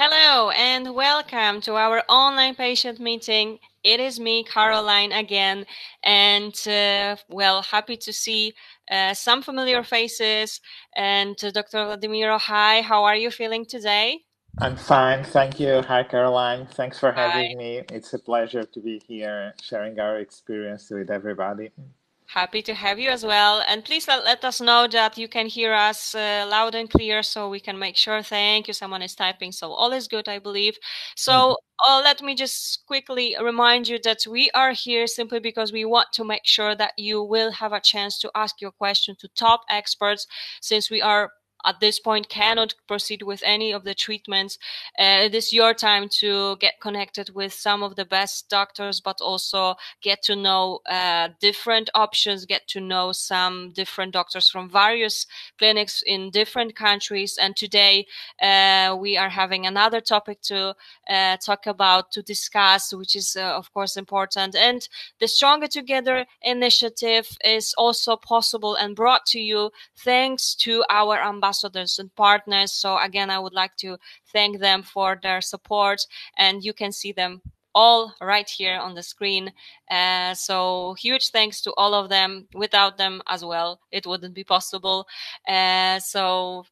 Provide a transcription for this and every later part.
Hello and welcome to our online patient meeting. It is me, Caroline, again, and uh, well, happy to see uh, some familiar faces. And uh, Dr. Vladimiro, hi, how are you feeling today? I'm fine, thank you. Hi, Caroline. Thanks for having hi. me. It's a pleasure to be here sharing our experience with everybody. Happy to have you as well. And please let, let us know that you can hear us uh, loud and clear so we can make sure. Thank you. Someone is typing. So all is good, I believe. So mm-hmm. uh, let me just quickly remind you that we are here simply because we want to make sure that you will have a chance to ask your question to top experts since we are at this point cannot proceed with any of the treatments. Uh, it is your time to get connected with some of the best doctors, but also get to know uh, different options, get to know some different doctors from various clinics in different countries. And today uh, we are having another topic to uh, talk about, to discuss, which is, uh, of course, important. And the Stronger Together initiative is also possible and brought to you thanks to our ambassador ambassadors and partners. So again, I would like to thank them for their support and you can see them all right here on the screen. Uh, so huge thanks to all of them. Without them as well, it wouldn't be possible. Uh, so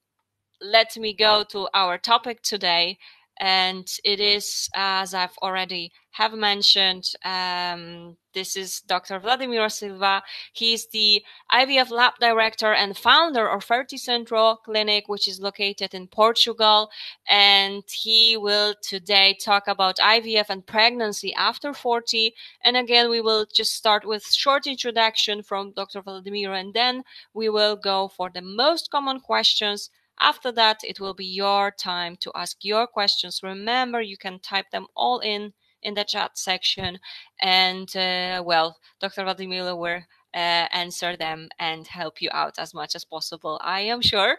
let me go to our topic today. And it is, as I've already have mentioned, um, this is Dr. Vladimir Silva. He is the IVF lab director and founder of Ferticentro Clinic, which is located in Portugal. And he will today talk about IVF and pregnancy after 40. And again, we will just start with short introduction from Dr. Vladimir, and then we will go for the most common questions after that, it will be your time to ask your questions. Remember, you can type them all in in the chat section, and uh, well, Dr. Vladimir will uh, answer them and help you out as much as possible. I am sure.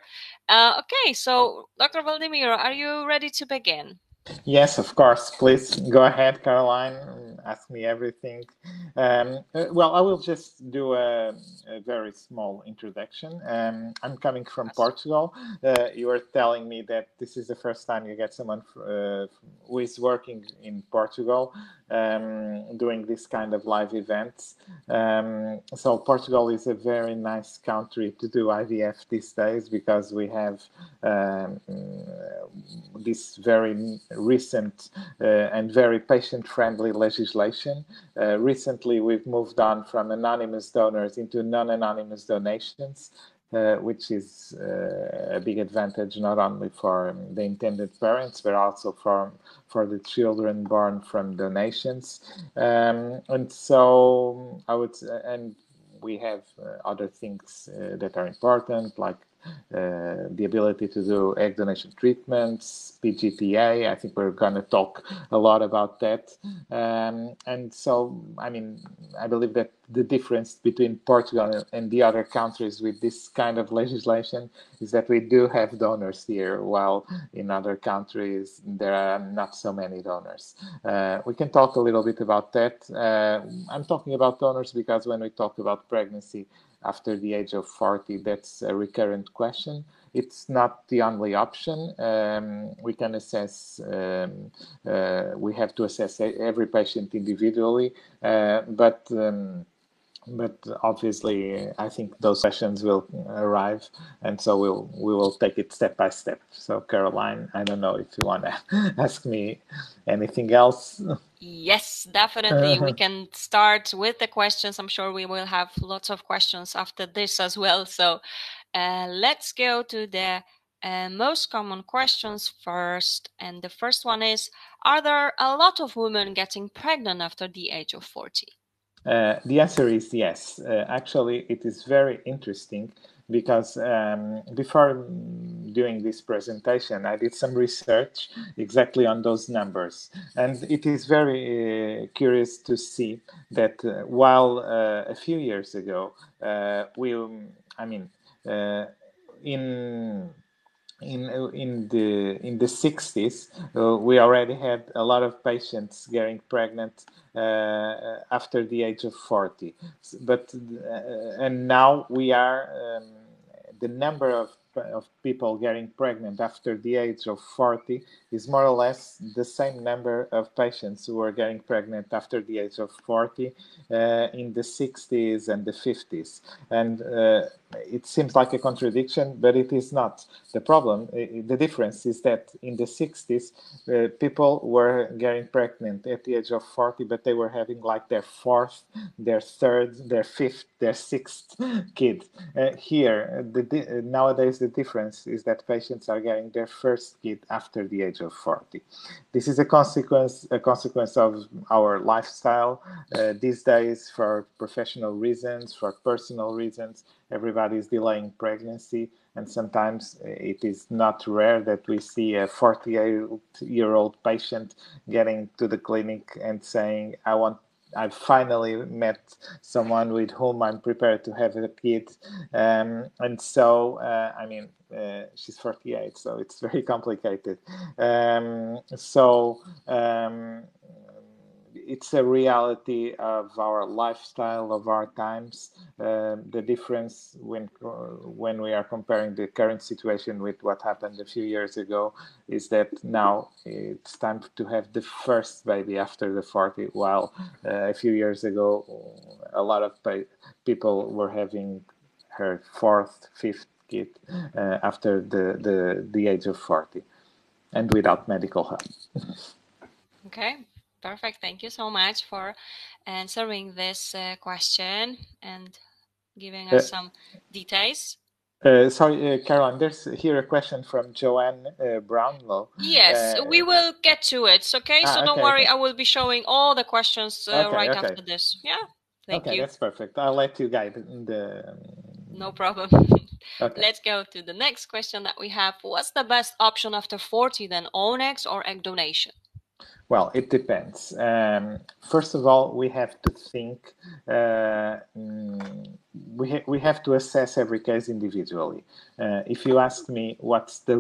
Uh, okay, so Dr. Vladimir, are you ready to begin? Yes, of course. Please go ahead, Caroline. Ask me everything. Um, uh, well, I will just do a, a very small introduction. Um, I'm coming from Portugal. Uh, you are telling me that this is the first time you get someone uh, who is working in Portugal um, doing this kind of live events. Um, so Portugal is a very nice country to do IVF these days because we have um, this very recent uh, and very patient-friendly legislation. Uh, recently, we've moved on from anonymous donors into non-anonymous donations. Uh, which is uh, a big advantage not only for um, the intended parents but also for for the children born from donations. Um, and so I would and we have uh, other things uh, that are important like uh, the ability to do egg donation treatments, PGTA. I think we're going to talk a lot about that. Um, and so, I mean, I believe that the difference between Portugal and the other countries with this kind of legislation is that we do have donors here, while in other countries there are not so many donors. Uh, we can talk a little bit about that. Uh, I'm talking about donors because when we talk about pregnancy, after the age of 40, that's a recurrent question. It's not the only option. Um, we can assess, um, uh, we have to assess every patient individually, uh, but um, but obviously I think those questions will arrive, and so we'll we will take it step by step. So Caroline, I don't know if you want to ask me anything else. Yes, definitely. we can start with the questions. I'm sure we will have lots of questions after this as well. So uh, let's go to the uh, most common questions first. And the first one is Are there a lot of women getting pregnant after the age of 40? Uh, the answer is yes. Uh, actually, it is very interesting because um, before doing this presentation, I did some research exactly on those numbers. And it is very uh, curious to see that uh, while uh, a few years ago, uh, we, I mean, in in in the in the 60s uh, we already had a lot of patients getting pregnant uh, after the age of 40 but uh, and now we are um, the number of of people getting pregnant after the age of 40 is more or less the same number of patients who are getting pregnant after the age of 40 uh, in the 60s and the 50s. And uh, it seems like a contradiction, but it is not. The problem, the difference is that in the 60s, uh, people were getting pregnant at the age of 40, but they were having like their fourth, their third, their fifth, their sixth kid. Uh, here, the, nowadays, the difference is that patients are getting their first kid after the age of 40. This is a consequence, a consequence of our lifestyle uh, these days for professional reasons, for personal reasons everybody is delaying pregnancy and sometimes it is not rare that we see a 48 year old patient getting to the clinic and saying i want I've finally met someone with whom I'm prepared to have a kid. Um, and so, uh, I mean, uh, she's 48, so it's very complicated. Um, so, um, it's a reality of our lifestyle of our times. Uh, the difference when when we are comparing the current situation with what happened a few years ago is that now it's time to have the first baby after the 40, while uh, a few years ago a lot of people were having her fourth, fifth kid uh, after the, the the age of 40, and without medical help. okay Perfect. Thank you so much for answering this uh, question and giving us uh, some details. Uh, sorry, uh, Caroline, there's here a question from Joanne uh, Brownlow. Yes, uh, we will get to it, okay? Ah, so don't okay, worry, okay. I will be showing all the questions uh, okay, right after this. Yeah, thank okay, you. that's perfect. I'll let you guide the... Um... No problem. Okay. Let's go to the next question that we have. What's the best option after 40 then, Oonex or egg donation? Well, it depends. Um, first of all, we have to think, uh, mm, we, ha we have to assess every case individually. Uh, if you ask me what's the,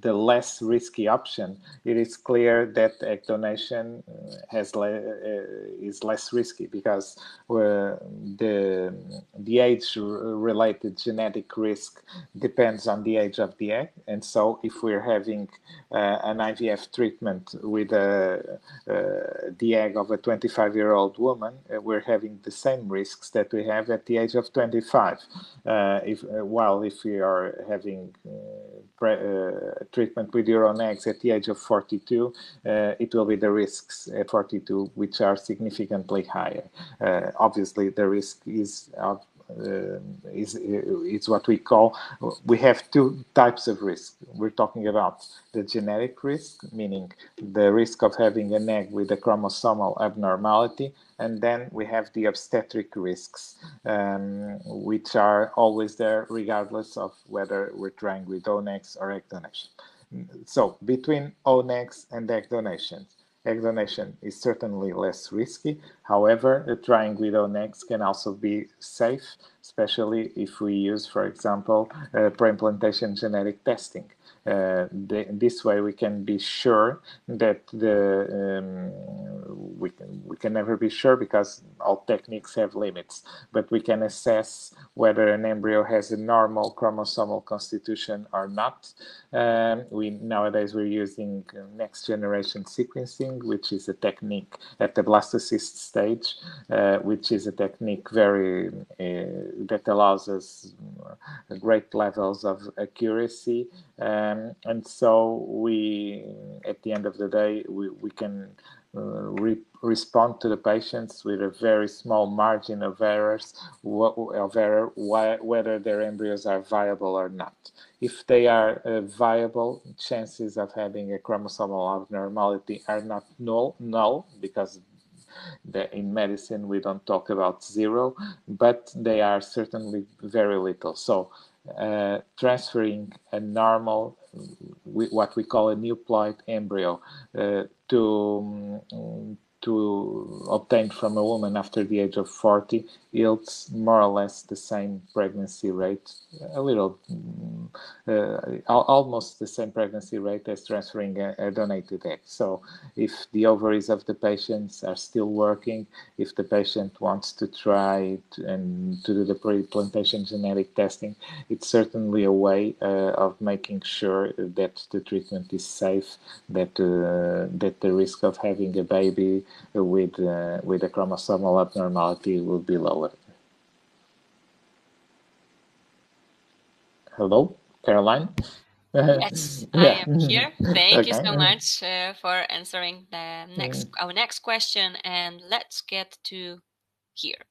the less risky option, it is clear that egg donation uh, has le uh, is less risky because uh, the, the age-related genetic risk depends on the age of the egg. And so if we're having uh, an IVF treatment with a, the egg of a 25-year-old woman, we're having the same risks that we have at the age of 25. if, while if we are having uh, uh, treatment with your own eggs at the age of 42, uh, it will be the risks at 42 which are significantly higher. obviously, the risk is of uh, is is what we call we have two types of risk. We're talking about the genetic risk, meaning the risk of having an egg with a chromosomal abnormality, and then we have the obstetric risks, um, which are always there regardless of whether we're trying with Oonex or egg donation. So between Oonex and egg donations, egg donation is certainly less risky. However, trying with Oonex can also be safe, especially if we use, for example, uh, pre-implantation genetic testing. Uh, the, this way we can be sure that the um, we can we can never be sure because all techniques have limits but we can assess whether an embryo has a normal chromosomal constitution or not. Um, we nowadays we're using next generation sequencing which is a technique at the blastocyst stage uh, which is a technique very uh, that allows us great levels of accuracy um, and so we, at the end of the day, we, we can uh, re respond to the patients with a very small margin of errors of error whether their embryos are viable or not. If they are uh, viable, chances of having a chromosomal abnormality are not null, null because in medicine we don't talk about zero, but they are certainly very little. So uh, transferring a normal, what we call a euploid embryo, uh, to um, to obtain from a woman after the age of 40 yields more or less the same pregnancy rate, a little, mm, uh, almost the same pregnancy rate as transferring a, a, donated egg. So, if the ovaries of the patients are still working, if the patient wants to try to, and to do the pre-implantation genetic testing, it's certainly a way uh, of making sure that the treatment is safe, that uh, that the risk of having a baby with uh, with a chromosomal abnormality will be lower. Hello, Caroline. Yes, I am here. Thank okay. you so much uh, for answering the next our next question, and let's get to here.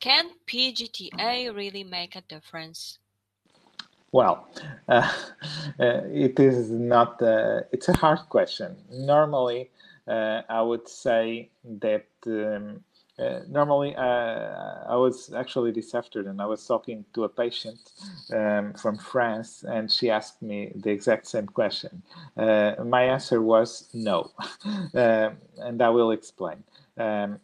Can PGTA really make a difference? Well, uh, uh, it is not. Uh, it's a hard question. Normally, I would say that um, uh, normally uh, I was actually this afternoon I was talking to a patient um, from France and she asked me the exact same question. Uh, my answer was no, um, and I will explain. Um,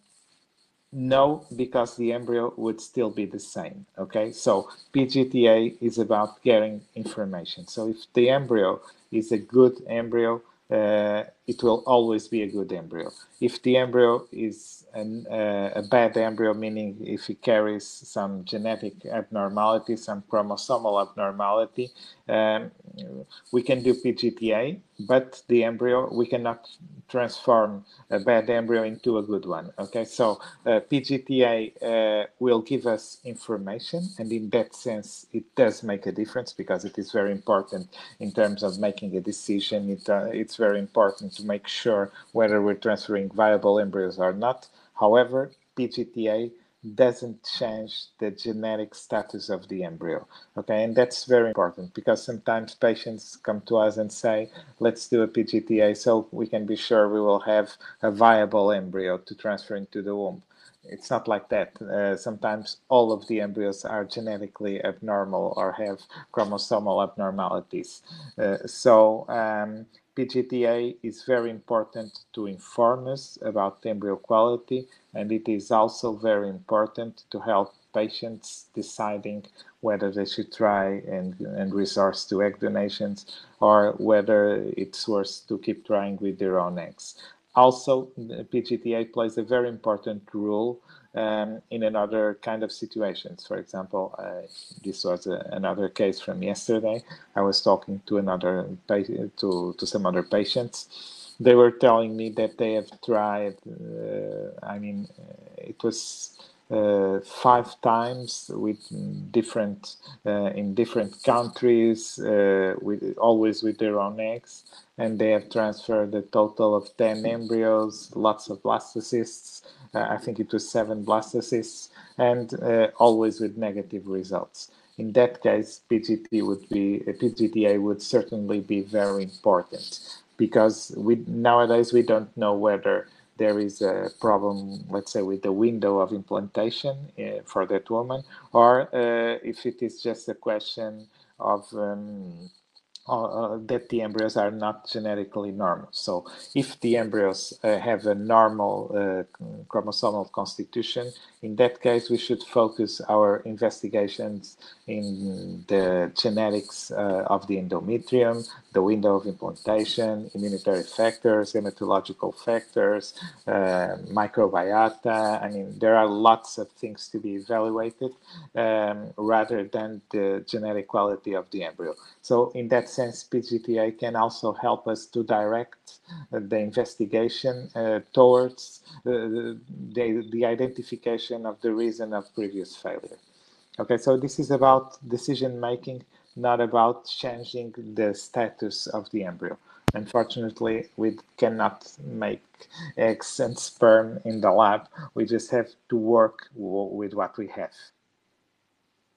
no, because the embryo would still be the same. Okay, so PGTA is about getting information. So if the embryo is a good embryo, uh, it will always be a good embryo. If the embryo is an, uh, a bad embryo, meaning if it carries some genetic abnormality, some chromosomal abnormality, um, we can do PGTA, but the embryo, we cannot transform a bad embryo into a good one. Okay, so uh, PGTA uh, will give us information, and in that sense, it does make a difference because it is very important in terms of making a decision. It, uh, it's very important to make sure whether we're transferring viable embryos or not. However, PGTA doesn't change the genetic status of the embryo. Okay, and that's very important because sometimes patients come to us and say, let's do a PGTA so we can be sure we will have a viable embryo to transfer into the womb. It's not like that. Uh, sometimes all of the embryos are genetically abnormal or have chromosomal abnormalities. Uh, so um, PGTA is very important to inform us about embryo quality, and it is also very important to help patients deciding whether they should try and, and resort to egg donations or whether it's worth to keep trying with their own eggs. Also, PGTA plays a very important role um, in another kind of situations. For example, uh, this was a, another case from yesterday. I was talking to another to to some other patients. They were telling me that they have tried. Uh, I mean, it was uh, five times with different uh, in different countries, uh, with always with their own eggs, and they have transferred a total of ten embryos, lots of blastocysts uh, I think it was seven blastocysts, and uh, always with negative results. In that case, PGT would be uh, PGTA would certainly be very important because we nowadays we don't know whether there is a problem, let's say, with the window of implantation uh, for that woman, or uh, if it is just a question of um, uh, that the embryos are not genetically normal. So, if the embryos uh, have a normal uh, chromosomal constitution, in that case, we should focus our investigations in the genetics uh, of the endometrium, the window of implantation, immunitary factors, hematological factors, uh, microbiota. I mean, there are lots of things to be evaluated um, rather than the genetic quality of the embryo. So, in that sense, PGTA can also help us to direct uh, the investigation uh, towards the, the, the identification of the reason of previous failure. Okay, so this is about decision making, not about changing the status of the embryo. Unfortunately, we cannot make eggs and sperm in the lab. We just have to work with what we have.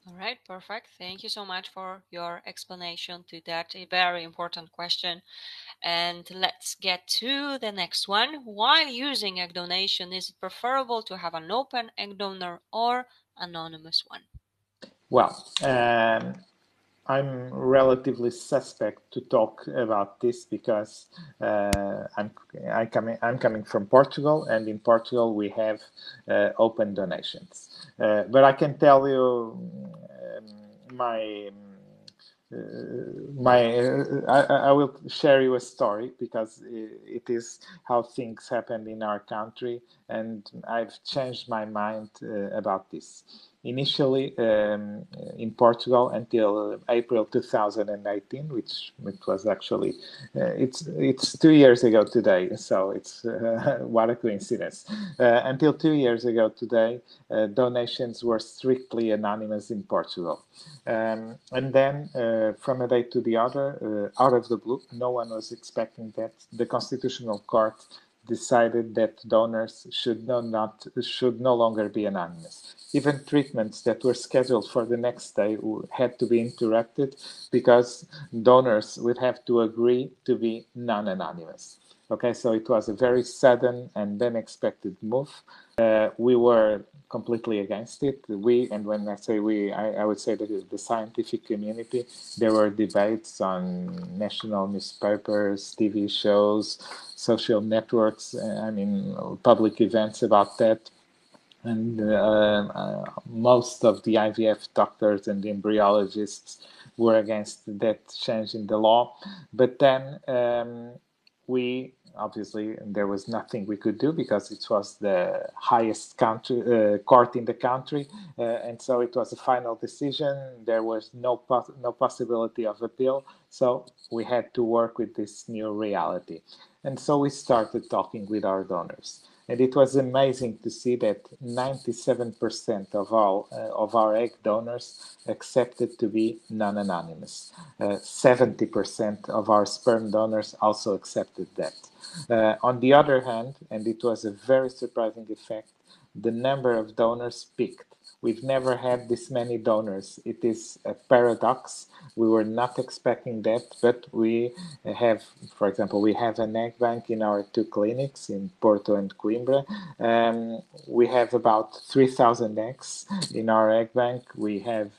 All right, perfect. Thank you so much for your explanation to that a very important question. And let's get to the next one. While using egg donation, is it preferable to have an open egg donor or anonymous one? Well, um, I'm relatively suspect to talk about this because uh, I'm I coming I'm coming from Portugal, and in Portugal we have uh, open donations. Uh, but I can tell you um, my uh, my uh, I, I, will share you a story because it is how things happened in our country, and I've changed my mind uh, about this initially um, in Portugal until April 2018, which it was actually uh, it's it's two years ago today. So it's uh, what a coincidence. Uh, until two years ago today, uh, donations were strictly anonymous in Portugal, um, and then uh, from a day to the other, uh, out of the blue, no one was expecting that the Constitutional Court decided that donors should no, not should no longer be anonymous. Even treatments that were scheduled for the next day had to be interrupted because donors would have to agree to be non-anonymous. Okay, so it was a very sudden and unexpected move. Uh, we were completely against it. We, and when I say we, I, I would say that the scientific community, there were debates on national newspapers, TV shows, social networks, uh, I mean, public events about that. And uh, uh, most of the IVF doctors and embryologists were against that change in the law. But then um, we obviously there was nothing we could do because it was the highest country, uh, court in the country uh, and so it was a final decision. There was no pos- no possibility of appeal so we had to work with this new reality. And so we started talking with our donors and it was amazing to see that 97% of all uh, of our egg donors accepted to be non-anonymous. Uh, 70% of our sperm donors also accepted that. Uh, on the other hand, and it was a very surprising effect, the number of donors peaked. We've never had this many donors. It is a paradox. We were not expecting that, but we have, for example, we have an egg bank in our two clinics in Porto and Coimbra. Um, we have about 3,000 eggs in our egg bank. We have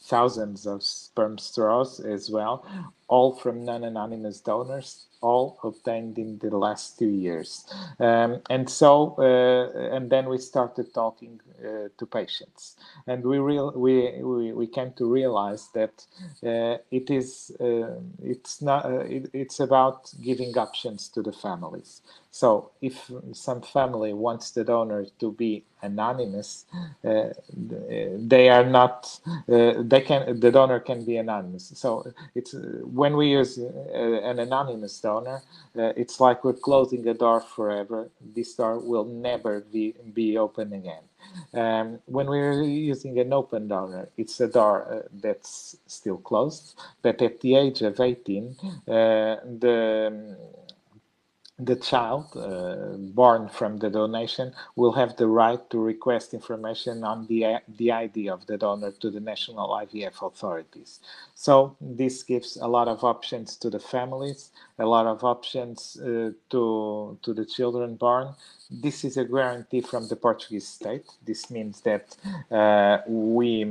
thousands of sperm straws as well, all from non anonymous donors all obtained in the last two years. Um, and so, uh, and then we started talking uh, to patients, and we real we, we we came to realize that uh, it is uh, it's not uh, it, it's about giving options to the families. So if some family wants the donor to be anonymous, uh, they are not. Uh, they can. The donor can be anonymous. So it's when we use uh, an anonymous donor, uh, it's like we're closing a door forever. This door will never be be open again. Um, when we're using an open donor, it's a door uh, that's still closed. But at the age of 18, uh, the the child uh, born from the donation will have the right to request information on the, the ID of the donor to the national IVF authorities. So this gives a lot of options to the families, a lot of options uh, to, to the children born. This is a guarantee from the Portuguese state. This means that uh, we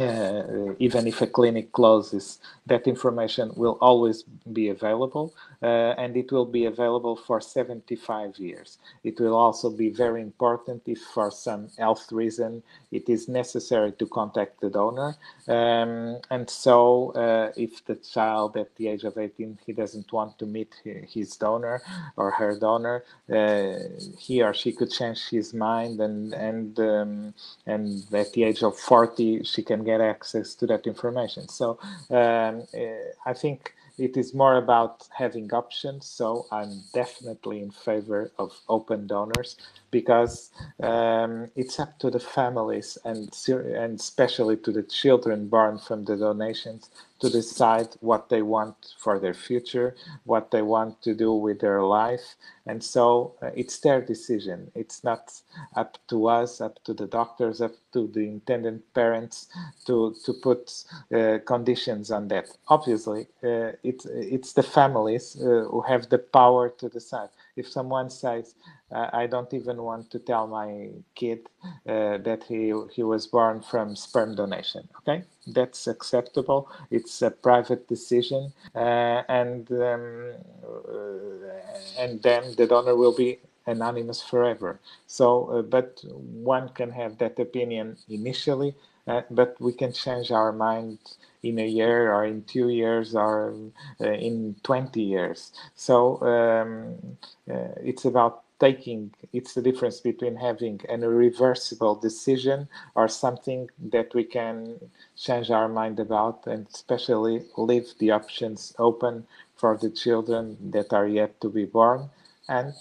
uh, even if a clinic closes, that information will always be available uh, and it will be available for 75 years. It will also be very important if, for some health reason, it is necessary to contact the donor. Um, and so, uh, if the child at the age of 18 he doesn't want to meet his donor or her donor, uh, he or she could change his mind, and and um, and at the age of 40 she can get access to that information. So um, uh, I think it is more about having options. So I'm definitely in favor of open donors because um, it's up to the families and and especially to the children born from the donations to decide what they want for their future, what they want to do with their life. And so uh, it's their decision. It's not up to us, up to the doctors, up to the intended parents to, to put uh, conditions on that. Obviously, uh, it, it's the families uh, who have the power to decide. If someone says, I don't even want to tell my kid uh, that he he was born from sperm donation. Okay, that's acceptable. It's a private decision, uh, and um, uh, and then the donor will be anonymous forever. So, uh, but one can have that opinion initially, uh, but we can change our mind in a year or in two years or uh, in 20 years. So um, it's about taking, it's the difference between having an irreversible decision or something that we can change our mind about and especially leave the options open for the children that are yet to be born and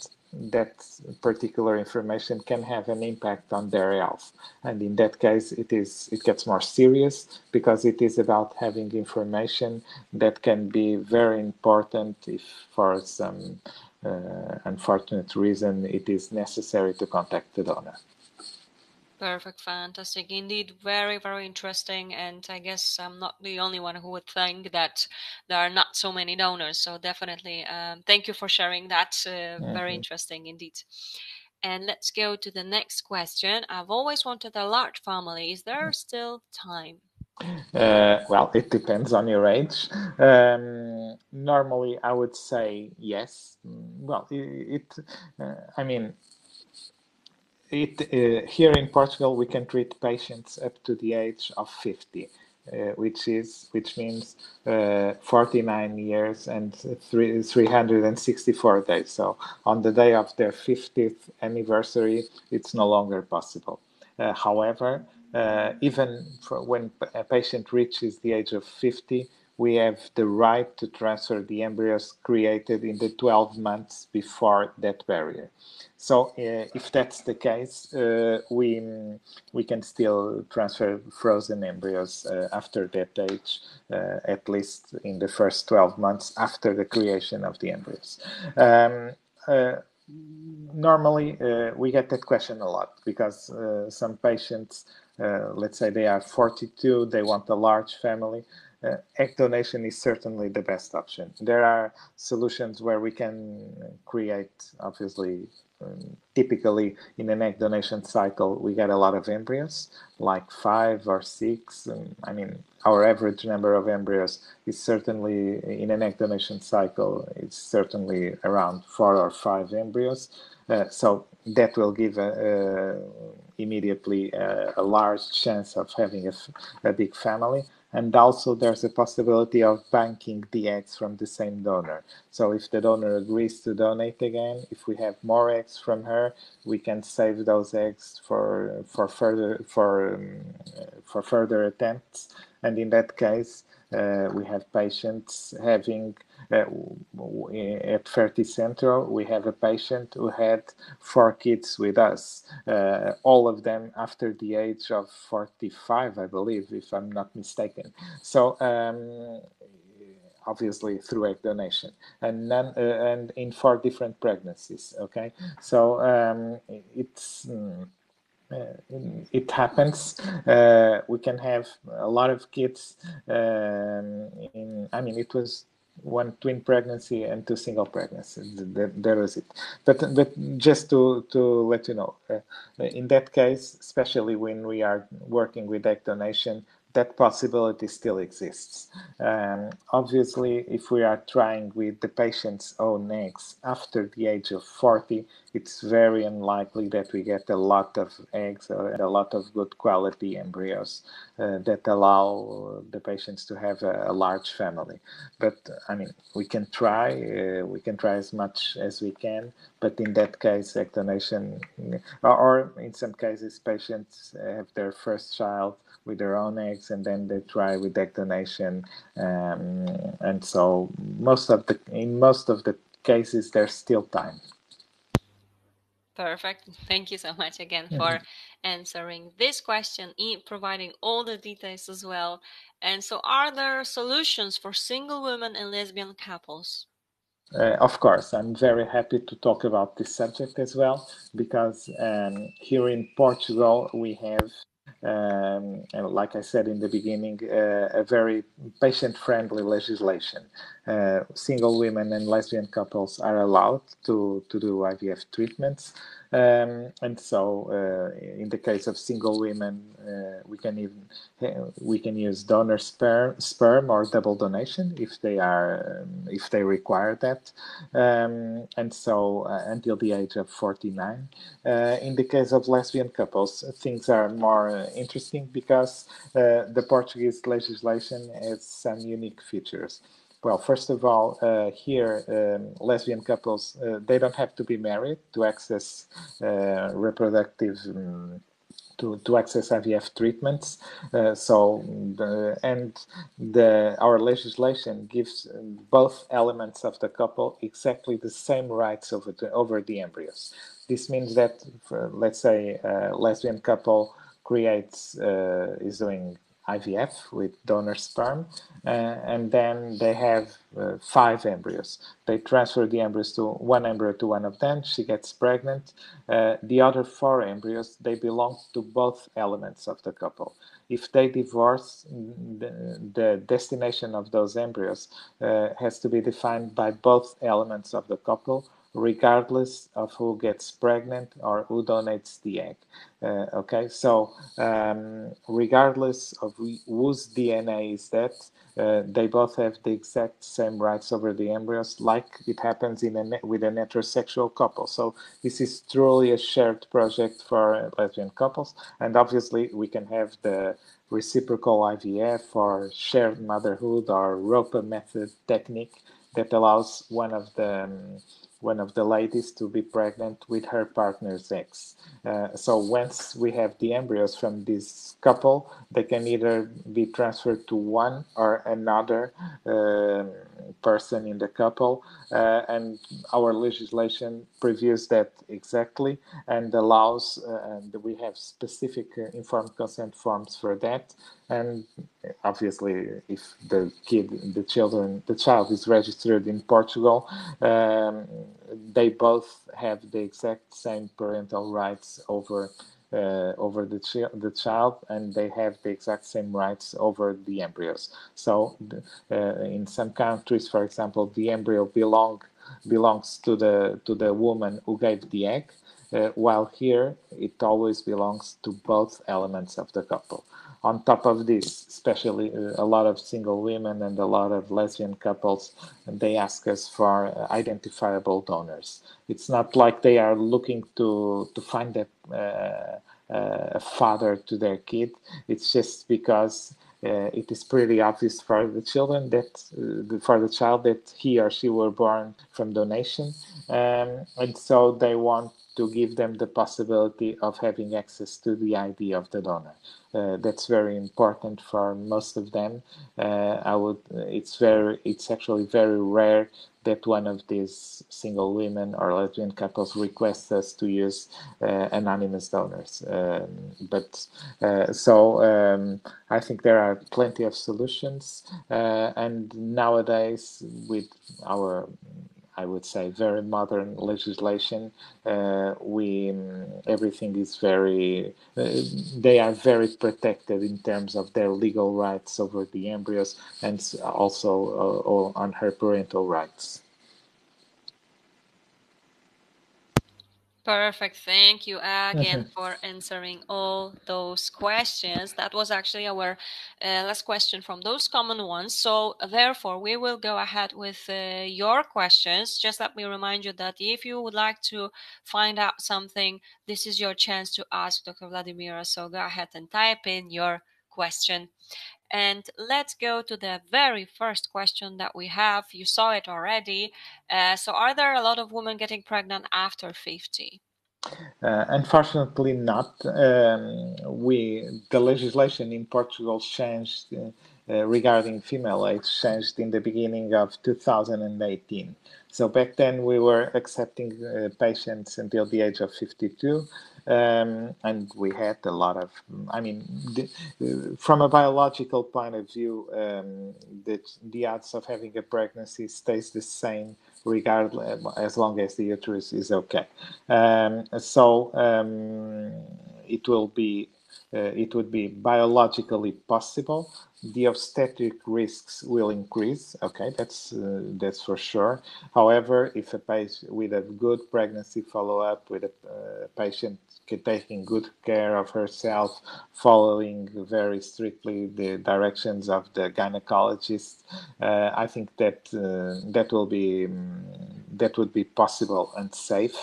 that particular information can have an impact on their health. And in that case, it is it gets more serious because it is about having information that can be very important if for some unfortunate reason it is necessary to contact the donor. Perfect, fantastic. Indeed, very, very interesting. And I guess I'm not the only one who would think that there are not so many donors. So, definitely, um, thank you for sharing that. Uh, mm-hmm. Very interesting indeed. And let's go to the next question. I've always wanted a large family. Is there still time? Uh, well, it depends on your age. Um, normally, I would say yes. Well, it, it uh, I mean, it, uh, here in Portugal, we can treat patients up to the age of 50, uh, which is which means uh, 49 years and three, 364 days. So on the day of their 50th anniversary, it's no longer possible. Uh, however, uh, even when a patient reaches the age of 50, we have the right to transfer the embryos created in the 12 months before that barrier. So uh, if that's the case, uh, we we can still transfer frozen embryos uh, after that age, uh, at least in the first 12 months after the creation of the embryos. Um, uh, normally, uh, we get that question a lot because some patients, let's say they are 42, they want a large family, uh, egg donation is certainly the best option. There are solutions where we can create, obviously, um, typically in an egg donation cycle, we get a lot of embryos, like five or six. And, I mean, our average number of embryos is certainly in an egg donation cycle, it's certainly around four or five embryos. Uh, so that will give a, a, immediately a, a, large chance of having a, a big family and also there's a possibility of banking the eggs from the same donor. So if the donor agrees to donate again, if we have more eggs from her, we can save those eggs for for further for um, for further attempts. And in that case, uh, we have patients having uh, at Ferticentro, we have a patient who had four kids with us, uh, all of them after the age of 45, I believe, if I'm not mistaken. So, um, obviously through egg donation and none, uh, and in four different pregnancies okay so um, it's uh, it happens. Uh, we can have a lot of kids. Um, in, I mean, it was one twin pregnancy and two single pregnancies. There was it. But but just to to let you know, uh, in that case, especially when we are working with egg donation, that possibility still exists. Um, obviously, if we are trying with the patient's own eggs after the age of 40, it's very unlikely that we get a lot of eggs or a lot of good quality embryos that allow the patients to have a, a, large family. But I mean, we can try, uh, we can try as much as we can, but in that case, egg donation, or, or in some cases, patients have their first child with their own eggs and then they try with egg donation um, and so most of the in most of the cases there's still time perfect. Thank you so much again for mm-hmm. answering this question providing all the details as well. And so are there solutions for single women and lesbian couples? Uh, of course, I'm very happy to talk about this subject as well because um, here in Portugal we have um, and like I said in the beginning, uh, a very patient-friendly legislation. Uh, single women and lesbian couples are allowed to, to do IVF treatments. Um, and so, uh, in the case of single women, uh, we can even we can use donor sperm, sperm or double donation if they are um, if they require that. Um, and so, uh, until the age of 49. Uh, in the case of lesbian couples, things are more uh, interesting because uh, the Portuguese legislation has some unique features. Well, first of all, uh, here um, lesbian couples uh, they don't have to be married to access uh, reproductive. Um, to, to access IVF treatments. Uh, so, the, and the, our legislation gives both elements of the couple exactly the same rights over the, over the embryos. This means that, for, let's say, a lesbian couple creates uh, is doing IVF with donor sperm, uh, and then they have uh, five embryos. They transfer the embryos to one embryo to one of them. She gets pregnant. Uh, the other four embryos they belong to both elements of the couple. If they divorce, the, the destination of those embryos uh, has to be defined by both elements of the couple regardless of who gets pregnant or who donates the egg. Uh, okay, so um, regardless of whose DNA is that, uh, they both have the exact same rights over the embryos, like it happens in a with an heterosexual couple. So this is truly a shared project for lesbian couples, and obviously we can have the reciprocal IVF or shared motherhood or ROPA method technique that allows one of the um, one of the ladies to be pregnant with her partner's eggs. Uh, so once we have the embryos from this couple, they can either be transferred to one or another uh, person in the couple, uh, and our legislation previews that exactly and allows, uh, and we have specific uh, informed consent forms for that. And obviously, if the kid, the children, the child is registered in Portugal, um, they both have the exact same parental rights over uh, over the, the child and they have the exact same rights over the embryos. So uh, in some countries, for example, the embryo belong belongs to the to the woman who gave the egg, uh, while here it always belongs to both elements of the couple on top of this, especially uh, a lot of single women and a lot of lesbian couples, they ask us for uh, identifiable donors. It's not like they are looking to to find a, uh, a father to their kid. It's just because uh, it is pretty obvious for the children that uh, for the child that he or she were born from donation, um, and so they want to give them the possibility of having access to the ID of the donor. Uh, that's very important for most of them. Uh, I would. It's very. It's actually very rare that one of these single women or lesbian couples requests us to use uh, anonymous donors. Um, but uh, so um, I think there are plenty of solutions, uh, and nowadays with our I would say, very modern legislation. Uh, we everything is very uh, they are very protected in terms of their legal rights over the embryos and also uh, on her parental rights. Perfect. Thank you again for answering all those questions. That was actually our uh, last question from those common ones. So, therefore, we will go ahead with uh, your questions. Just let me remind you that if you would like to find out something, this is your chance to ask Dr. Vladimir. So, go ahead and type in your question. And let's go to the very first question that we have. You saw it already. Uh, so, are there a lot of women getting pregnant after 50? Uh, unfortunately, not. Um, we the legislation in Portugal changed uh, regarding female age changed in the beginning of 2018. So back then we were accepting uh, patients until the age of 52. Um, and we had a lot of, I mean, the, uh, from a biological point of view, um, the, the odds of having a pregnancy stays the same regardless as long as the uterus is okay. Um, so um, it will be it would be biologically possible the obstetric risks will increase. Okay, that's uh, that's for sure. However, if a patient with a good pregnancy follow-up, with a uh, patient taking good care of herself, following very strictly the directions of the gynecologist, uh, I think that uh, that will be um, that would be possible and safe.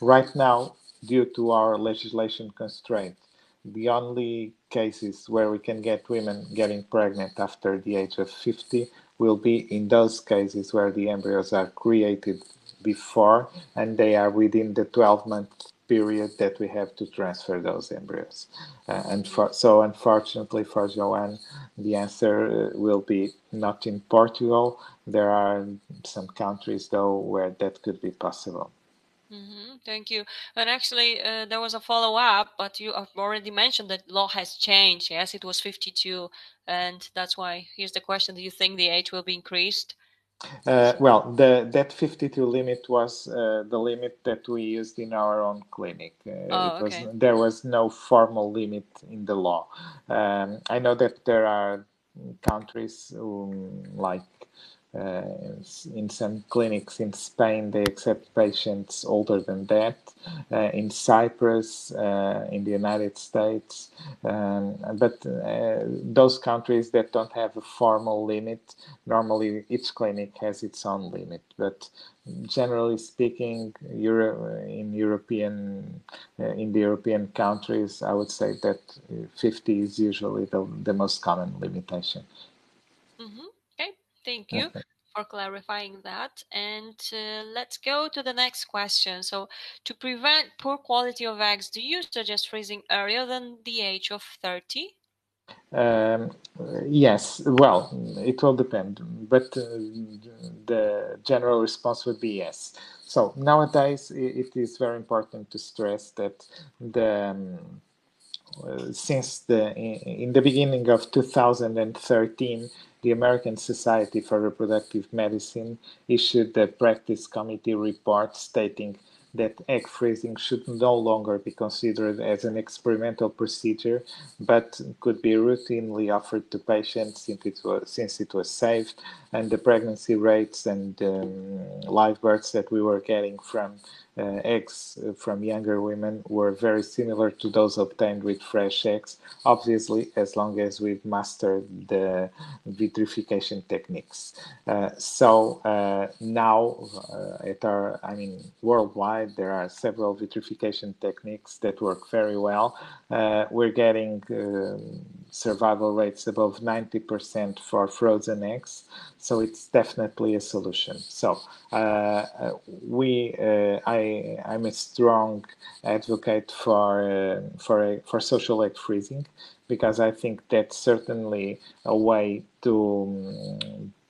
Right now, due to our legislation constraint, the only cases where we can get women getting pregnant after the age of 50 will be in those cases where the embryos are created before and they are within the 12 month period that we have to transfer those embryos. Uh, and for, so, unfortunately for Joanne, the answer uh, will be not in Portugal. There are some countries, though, where that could be possible. Mm-hmm, thank you. And actually, uh, there was a follow up, but you have already mentioned that law has changed. Yes, it was 52. And that's why here's the question Do you think the age will be increased? Uh, well, the that 52 limit was uh, the limit that we used in our own clinic. Uh, oh, was, okay. There was no formal limit in the law. Um, I know that there are countries like uh, in some clinics in Spain, they accept patients older than that. Uh, in Cyprus, uh, in the United States, um, but those countries that don't have a formal limit, normally each clinic has its own limit. But generally speaking, Euro, in European uh, in the European countries, I would say that 50 is usually the, the most common limitation. Thank you okay. for clarifying that. And uh, let's go to the next question. So, to prevent poor quality of eggs, do you suggest freezing earlier than the age of 30? Um, yes, well, it will depend, but uh, the general response would be yes. So nowadays, it is very important to stress that the um, uh, since the in the beginning of 2013 the American Society for Reproductive Medicine issued a practice committee report stating that egg freezing should no longer be considered as an experimental procedure, but could be routinely offered to patients since it was, since it was safe, and the pregnancy rates and um, live births that we were getting from eggs from younger women were very similar to those obtained with fresh eggs, obviously, as long as we've mastered the vitrification techniques. Uh, so uh, now, uh, at our, I mean, worldwide, there are several vitrification techniques that work very well. Uh, we're getting um, survival rates above 90% for frozen eggs. So it's definitely a solution. So uh, we, uh, I, I'm a strong advocate for uh, for for social egg freezing because I think that's certainly a way to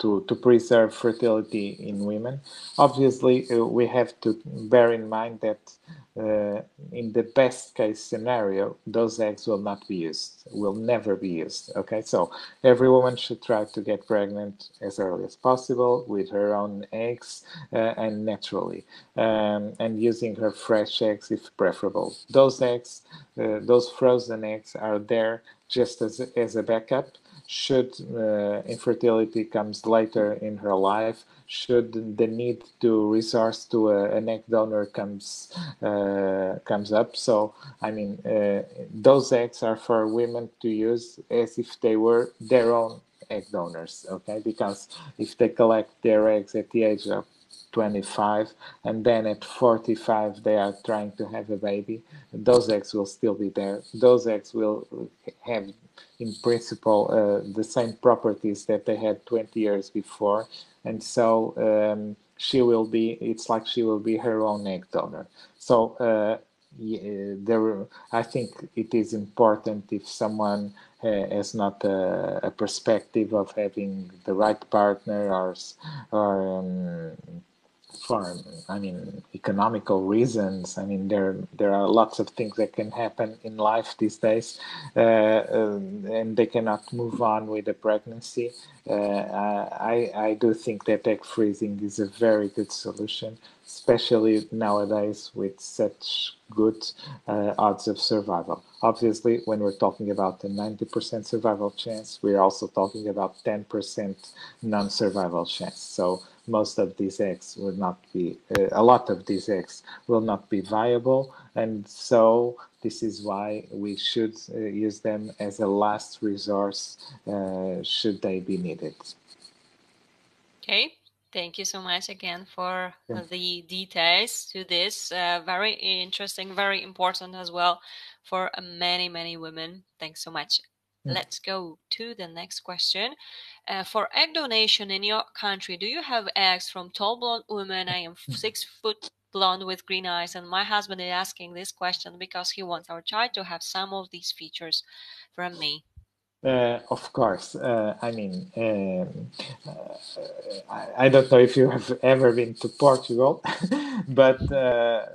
to, to preserve fertility in women. Obviously, uh, we have to bear in mind that uh, in the best case scenario, those eggs will not be used, will never be used. Okay, so every woman should try to get pregnant as early as possible with her own eggs uh, and naturally, um, and using her fresh eggs if preferable. Those eggs, uh, those frozen eggs, are there just as, as a backup should uh, infertility comes later in her life should the need to resource to a, an egg donor comes uh, comes up. So i mean uh, those eggs are for women to use as if they were their own egg donors okay? Because if they collect their eggs at the age of 25 and then at 45 they are trying to have a baby those eggs will still be there. Those eggs will have in principle uh, the same properties that they had 20 years before. And so um, she will be it's like she will be her own egg donor. So uh, yeah, there i think it is important if someone uh, has not a, a, perspective of having the right partner or or um, for I mean economical reasons. I mean there there are lots of things that can happen in life these days, uh, um, and they cannot move on with a pregnancy. Uh, I I do think that egg freezing is a very good solution, especially nowadays with such good uh, odds of survival. Obviously, when we're talking about a 90% survival chance, we're also talking about 10% non-survival chance. So most of these eggs will not be, uh, a lot of these eggs will not be viable. And so this is why we should uh, use them as a last resource uh, should they be needed. Okay. Thank you so much again for yeah. the details to this. Uh, very interesting, very important as well for many, many women. Thanks so much. Yeah. Let's go to the next question. Uh, for egg donation in your country, do you have eggs from tall blonde women? I am six foot blonde with green eyes, and my husband is asking this question because he wants our child to have some of these features from me. Uh, of course. Uh, I mean, um, uh, I, I, don't know if you have ever been to Portugal, but uh,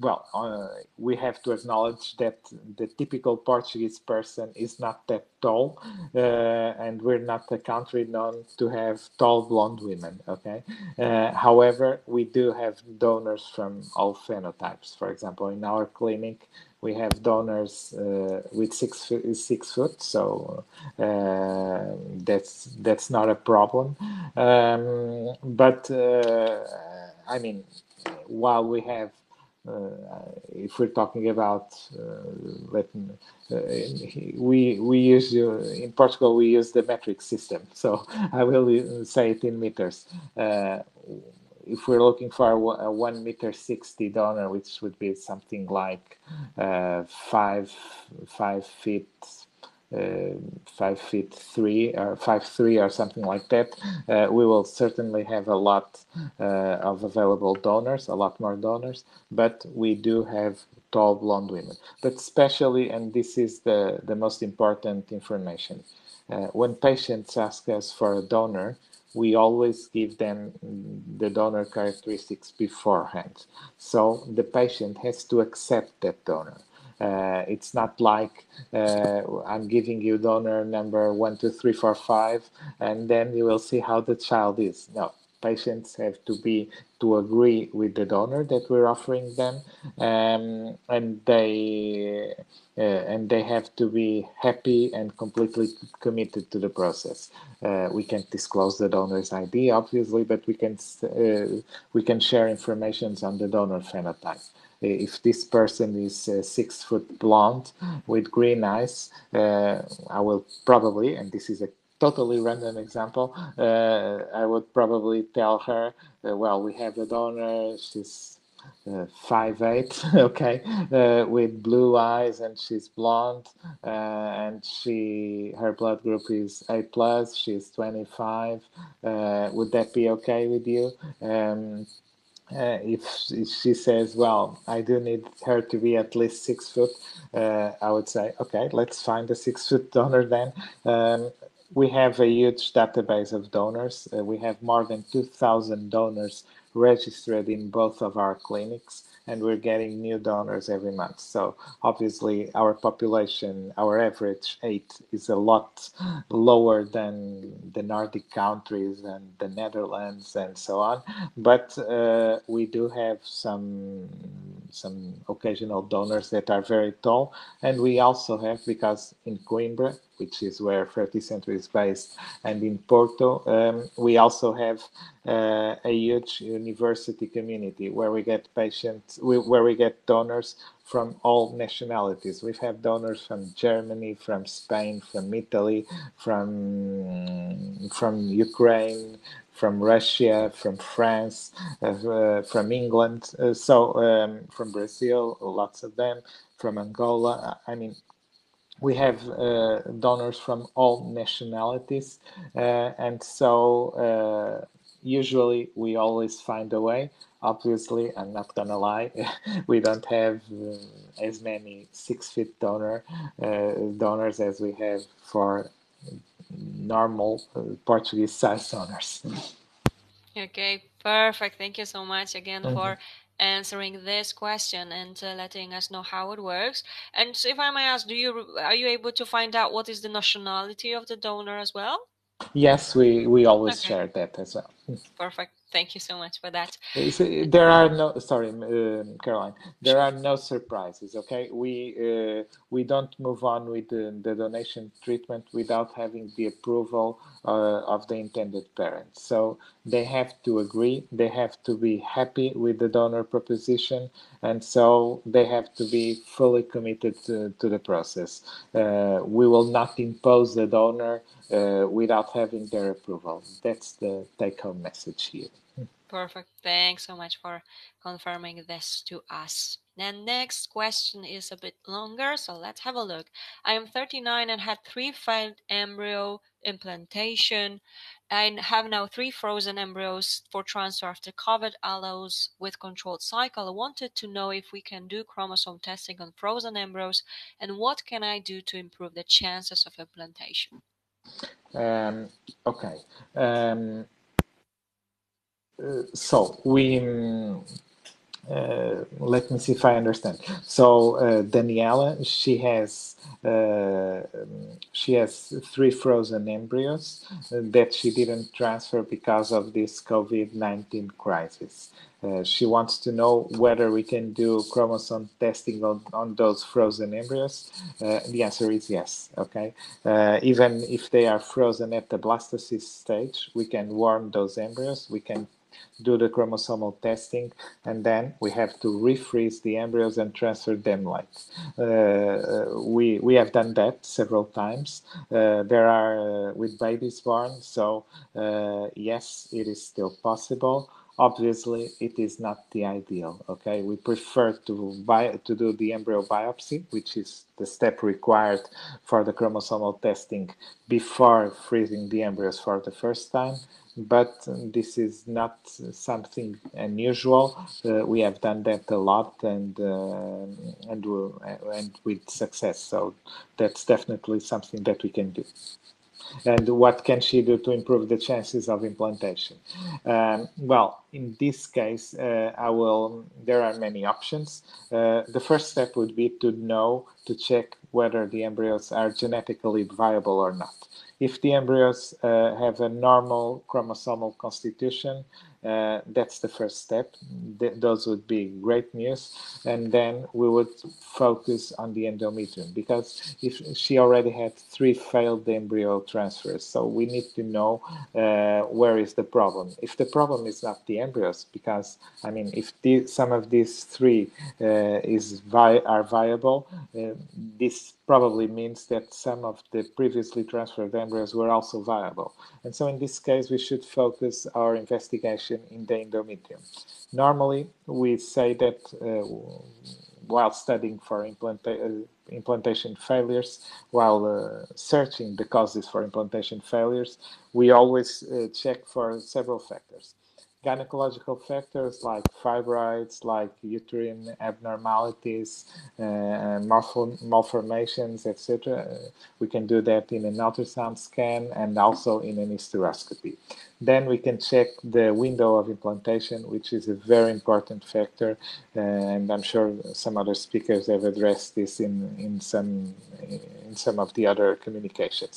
well, uh, we have to acknowledge that the typical Portuguese person is not that tall, uh, and we're not a country known to have tall blonde women. Okay, uh, however, we do have donors from all phenotypes. For example, in our clinic, we have donors uh, with six six foot, so uh, that's that's not a problem. Um, but uh, I mean, while we have Uh, if we're talking about uh, uh, we we use uh, in Portugal we use the metric system. So I will uh, say it in meters. if we're looking for a one meter sixty donor, which would be something like five five feet uh, five feet three or five three or something like that, uh, we will certainly have a lot uh, of available donors, a lot more donors. But we do have tall blonde women. But especially, and this is the the most important information, uh, when patients ask us for a donor. We always give them the donor characteristics beforehand. So the patient has to accept that donor. Uh, it's not like uh, I'm giving you donor number one, two, three, four, five, and then you will see how the child is. No, patients have to be to agree with the donor that we're offering them, um, and they uh, and they have to be happy and completely committed to the process. Uh, we can't disclose the donor's ID, obviously, but we can uh, we can share information on the donor phenotype if this person is uh, six foot blonde with green eyes, uh, I will probably, and this is a totally random example, uh, I would probably tell her, uh, well, we have a donor, she's uh, five eight, okay, uh, with blue eyes, and she's blonde, uh, and she her blood group is A plus. She's twenty five. Uh, would that be okay with you? Um, uh, if, she says, "Well, I do need her to be at least six foot," uh, I would say, "Okay, let's find a six foot donor then." Um, we have a huge database of donors. Uh, we have more than two thousand donors registered in both of our clinics and we're getting new donors every month. So obviously, our population, our average age is a lot lower than the Nordic countries and the Netherlands and so on. But uh, we do have some some occasional donors that are very tall, and we also have because in Coimbra which is where Ferticentro is based, and in Porto, um, we also have uh, a huge university community where we get patients, where we get donors from all nationalities. We have had donors from Germany, from Spain, from Italy, from from Ukraine, from Russia, from France, uh, from England, uh, so um, from Brazil, lots of them, from Angola. I mean, we have uh, donors from all nationalities, uh, and so uh, usually we always find a way. Obviously, I'm not gonna lie, we don't have uh, as many six feet donor uh, donors as we have for normal uh, Portuguese size donors. Okay, perfect. Thank you so much again mm-hmm. for answering this question and uh, letting us know how it works. And so if I may ask, do you are you able to find out what is the nationality of the donor as well? Yes, we we always okay. share that as well. Perfect. Thank you so much for that. There are no sorry, uh, Caroline. There are no surprises. Okay, we uh, we don't move on with the, the, donation treatment without having the approval uh, of the intended parents. So they have to agree. They have to be happy with the donor proposition, and so they have to be fully committed to, to the process. Uh, we will not impose the donor uh, without having their approval. That's the take-home message here. Perfect. Thanks so much for confirming this to us. And next question is a bit longer, so let's have a look. I am 39 and had three failed embryo implantation and have now three frozen embryos for transfer after COVID allows with controlled cycle. I wanted to know if we can do chromosome testing on frozen embryos and what can I do to improve the chances of implantation? Um, okay. Um, so we uh, let me see if I understand. So uh, Daniela, she has uh, she has three frozen embryos that she didn't transfer because of this COVID nineteen crisis. Uh, she wants to know whether we can do chromosome testing on, on those frozen embryos. Uh, the answer is yes. Okay, uh, even if they are frozen at the blastocyst stage, we can warm those embryos. We can do the chromosomal testing, and then we have to refreeze the embryos and transfer them light. Uh, we, we have done that several times. Uh, there are uh, with babies born, so uh, yes, it is still possible obviously it is not the ideal okay we prefer to buy to do the embryo biopsy which is the step required for the chromosomal testing before freezing the embryos for the first time but this is not something unusual. Uh, we have done that a lot and uh, and and with success. So that's definitely something that we can do. And what can she do to improve the chances of implantation? Um, well, in this case, uh, I will. There are many options. Uh, the first step would be to know to check whether the embryos are genetically viable or not. If the embryos uh, have a normal chromosomal constitution, uh, that's the first step. Th those would be great news. And then we would focus on the endometrium because if she already had three failed embryo transfers, so we need to know uh, where is the problem. If the problem is not the embryos, because I mean, if the, some of these three uh, is vi are viable, uh, this probably means that some of the previously transferred embryos were also viable. And so in this case, we should focus our investigation in the endometrium. Normally, we say that uh, while studying for implanta uh, implantation failures, while uh, searching the causes for implantation failures, we always uh, check for several factors gynecological factors like fibroids, like uterine abnormalities, uh, malformations, etc. We can do that in an ultrasound scan and also in an hysteroscopy. Then we can check the window of implantation, which is a very important factor, and I'm sure some other speakers have addressed this in in some in some of the other communications.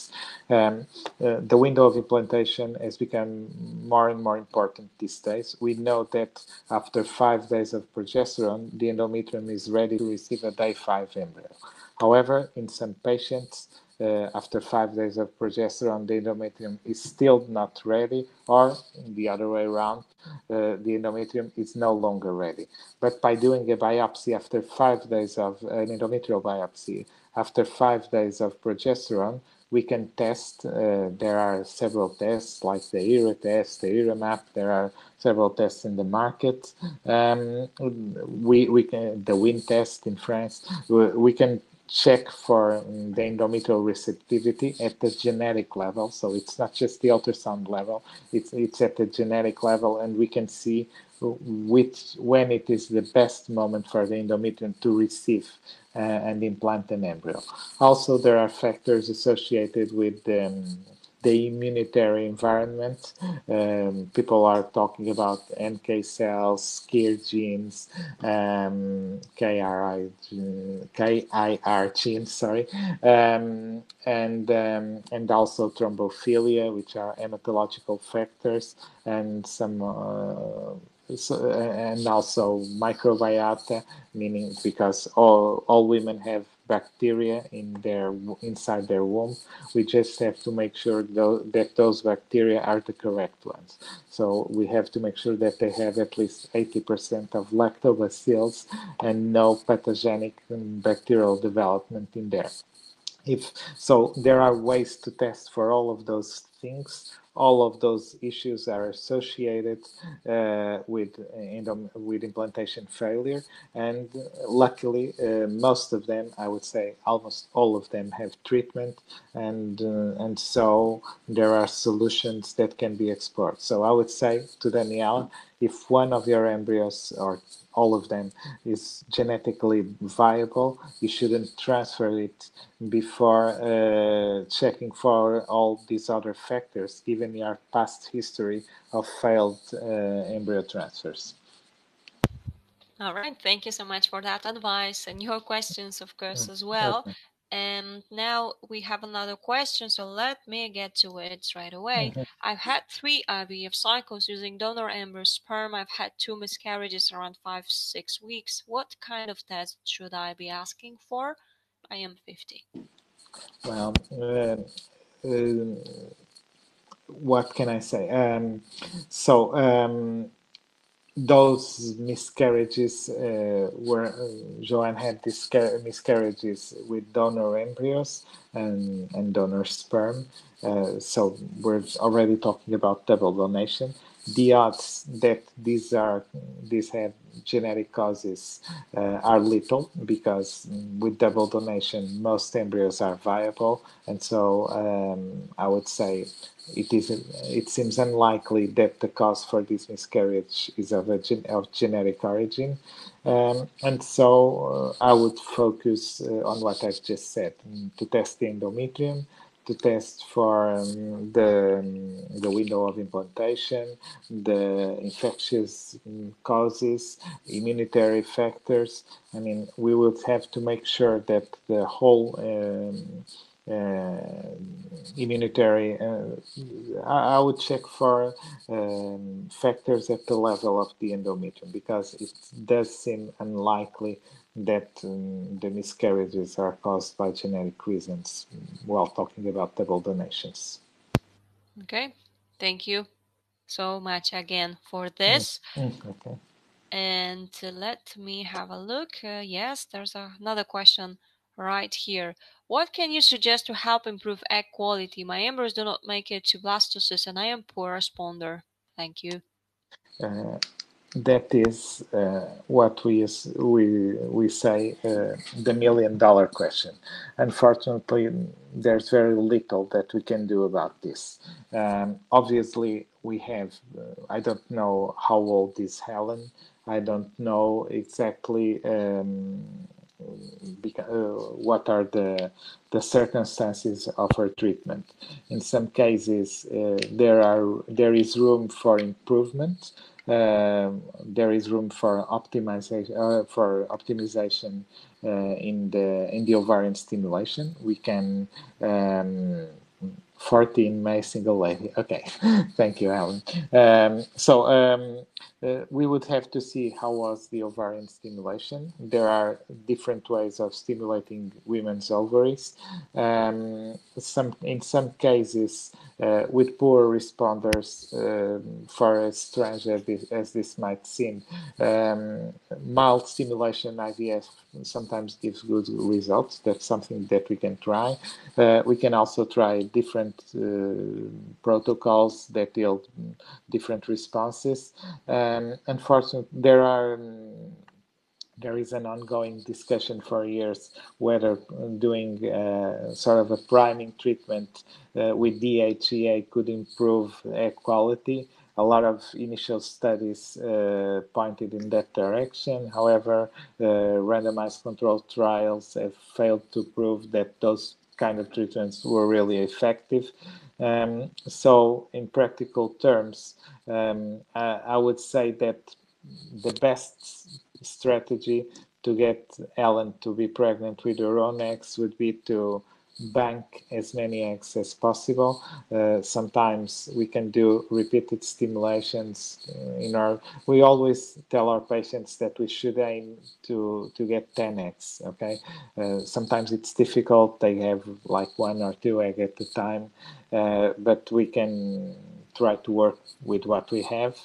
Um, uh, the window of implantation has become more and more important these days. We know that after five days of progesterone, the endometrium is ready to receive a day five embryo. However, in some patients, uh, after five days of progesterone, the endometrium is still not ready, or the other way around, uh, the endometrium is no longer ready. But by doing a biopsy after five days of an endometrial biopsy, after five days of progesterone, we can test. Uh, there are several tests like the ERA test, the ERA map. There are several tests in the market. Um, we we can the WIN test in France. We, we can check for the endometrial receptivity at the genetic level. So it's not just the ultrasound level, it's, it's at the genetic level, and we can see which when it is the best moment for the endometrium to receive uh, and implant an embryo. Also, there are factors associated with um, the immunitary environment. Um, people are talking about NK cells, KIR genes, um, KRI, KIR genes, sorry, um, and um, and also thrombophilia, which are hematological factors, and some. Uh, so, and also microbiota, meaning because all, all women have bacteria in their inside their womb. We just have to make sure that those bacteria are the correct ones. So we have to make sure that they have at least 80% of lactobacilli and no pathogenic bacterial development in there. If so, there are ways to test for all of those things all of those issues are associated uh, with with implantation failure, and luckily, uh, most of them, I would say, almost all of them have treatment, and uh, and so there are solutions that can be explored. So I would say to Danielle, if one of your embryos or all of them is genetically viable, you shouldn't transfer it before uh, checking for all these other factors, given your past history of failed uh, embryo transfers. All right, thank you so much for that advice and your questions, of course, as well. Okay. And now we have another question, so let me get to it right away. Mm-hmm. I've had three IVF cycles using donor embryo sperm. I've had two miscarriages around five, six weeks. What kind of test should I be asking for? I am 50. Well, uh, uh, what can I say? Um, so, um, those miscarriages uh, were uh, Joanne had these miscarriages with donor embryos and, and donor sperm. Uh, so we're already talking about double donation. The odds that these are these have genetic causes uh, are little because with double donation most embryos are viable, and so um, I would say it is it seems unlikely that the cause for this miscarriage is of a gen, of genetic origin. Um, and so uh, I would focus uh, on what I've just said to test the endometrium to test for um, the um, the window of implantation the infectious um, causes immunitary factors I mean we would have to make sure that the whole um, uh, immunitary. Uh, I, I, would check for um, factors at the level of the endometrium because it does seem unlikely that um, the miscarriages are caused by genetic reasons while talking about double donations. Okay, thank you so much again for this. Mm, okay. And let me have a look. Uh, yes, there's a, another question right here. What can you suggest to help improve egg quality? My embryos do not make it to blastocyst and I am poor responder. Thank you. Uh, that is uh, what we we we say uh, the million dollar question. Unfortunately, there's very little that we can do about this. Um, obviously, we have. Uh, I don't know how old is Helen. I don't know exactly. Um, uh, what are the the circumstances of her treatment. In some cases, uh, there are there is room for improvement. Um, there is room for optimization uh, for optimization uh, in the in the ovarian stimulation. We can um, 14 May single lady. Okay, thank you, Alan. Um, so um, uh, we would have to see how was the ovarian stimulation. There are different ways of stimulating women's ovaries. Um, some in some cases, uh, with poor responders, um, for as strange as this, as this might seem, um, mild stimulation IVF sometimes gives good results. That's something that we can try. Uh, we can also try different uh, protocols that yield different responses. Um, unfortunately, there are um, there is an ongoing discussion for years whether doing uh, sort of a priming treatment uh, with DHEA could improve air quality. A lot of initial studies uh, pointed in that direction. However, randomized controlled trials have failed to prove that those kind of treatments were really effective. Um, so, in practical terms, um, I, I, would say that the best strategy to get Ellen to be pregnant with her own eggs would be to bank as many eggs as possible. Uh, sometimes we can do repeated stimulations uh, in our. We always tell our patients that we should aim to to get 10 eggs. Okay, uh, sometimes it's difficult. They have like one or two egg at a time, uh, but we can try to work with what we have.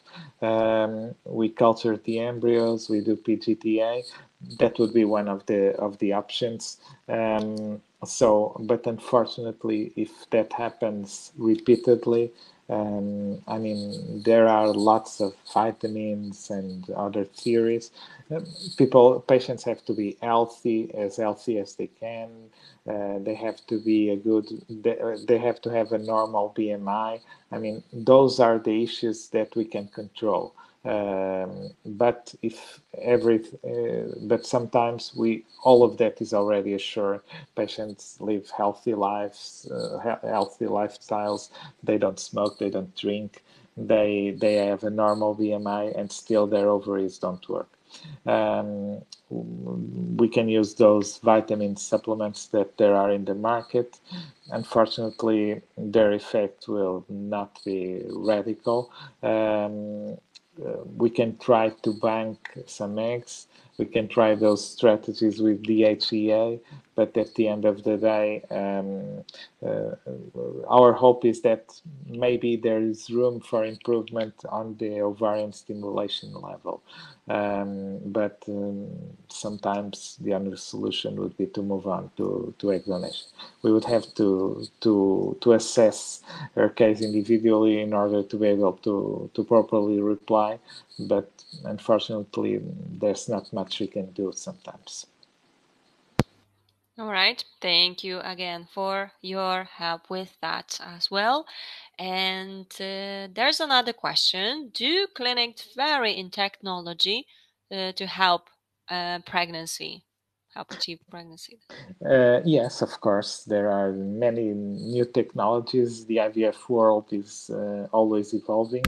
Um, we culture the embryos. We do PGTA. That would be one of the of the options. Um, so, but unfortunately, if that happens repeatedly, um, I mean, there are lots of vitamins and other theories. Um, people, patients have to be healthy, as healthy as they can. Uh, they have to be a good. They, they have to have a normal BMI. I mean, those are the issues that we can control. Um, but if every uh, but sometimes we all of that is already assured. Patients live healthy lives uh, healthy lifestyles. They don't smoke they don't drink. They they have a normal bmi and still their ovaries don't work. Um, we can use those vitamin supplements that there are in the market. Unfortunately their effect will not be radical. Um, Uh, we can try to bank some eggs. We can try those strategies with DHEA, but at the end of the day, um, uh, our hope is that maybe there is room for improvement on the ovarian stimulation level. Um, but um, sometimes the only solution would be to move on to, to egg donation. We would have to, to, to assess her case individually in order to be able to, to properly reply, but unfortunately, there's not much we can do sometimes. All right. Thank you again for your help with that as well. And uh, there's another question Do clinics vary in technology uh, to help uh, pregnancy? Help achieve pregnancy? Uh, yes, of course. There are many new technologies. The IVF world is uh, always evolving.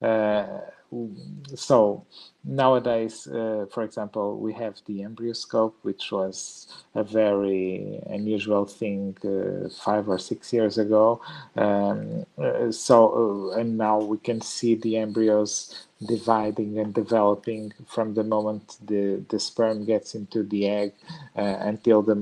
Uh, so nowadays, uh, for example, we have the embryoscope, which was a very unusual thing uh, five or six years ago. Um, uh, so, uh, and now we can see the embryos dividing and developing from the moment the, the sperm gets into the egg uh, until the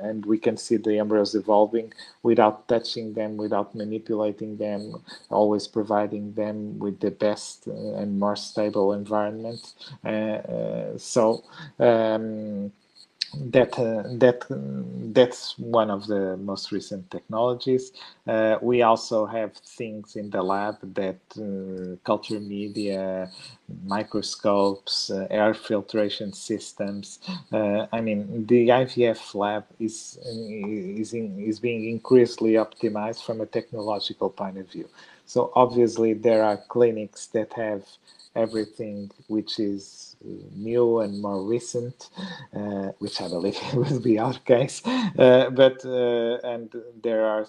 and we can see the embryos evolving without touching them without manipulating them always providing them with the best and more stable environment. Uh, uh, so um, that uh, that that's one of the most recent technologies. Uh, we also have things in the lab that uh, culture media, microscopes, uh, air filtration systems. Uh, I mean, the IVF lab is is in, is being increasingly optimized from a technological point of view. So obviously, there are clinics that have everything which is new and more recent, uh, which I believe will be our case. Uh, but uh, and there are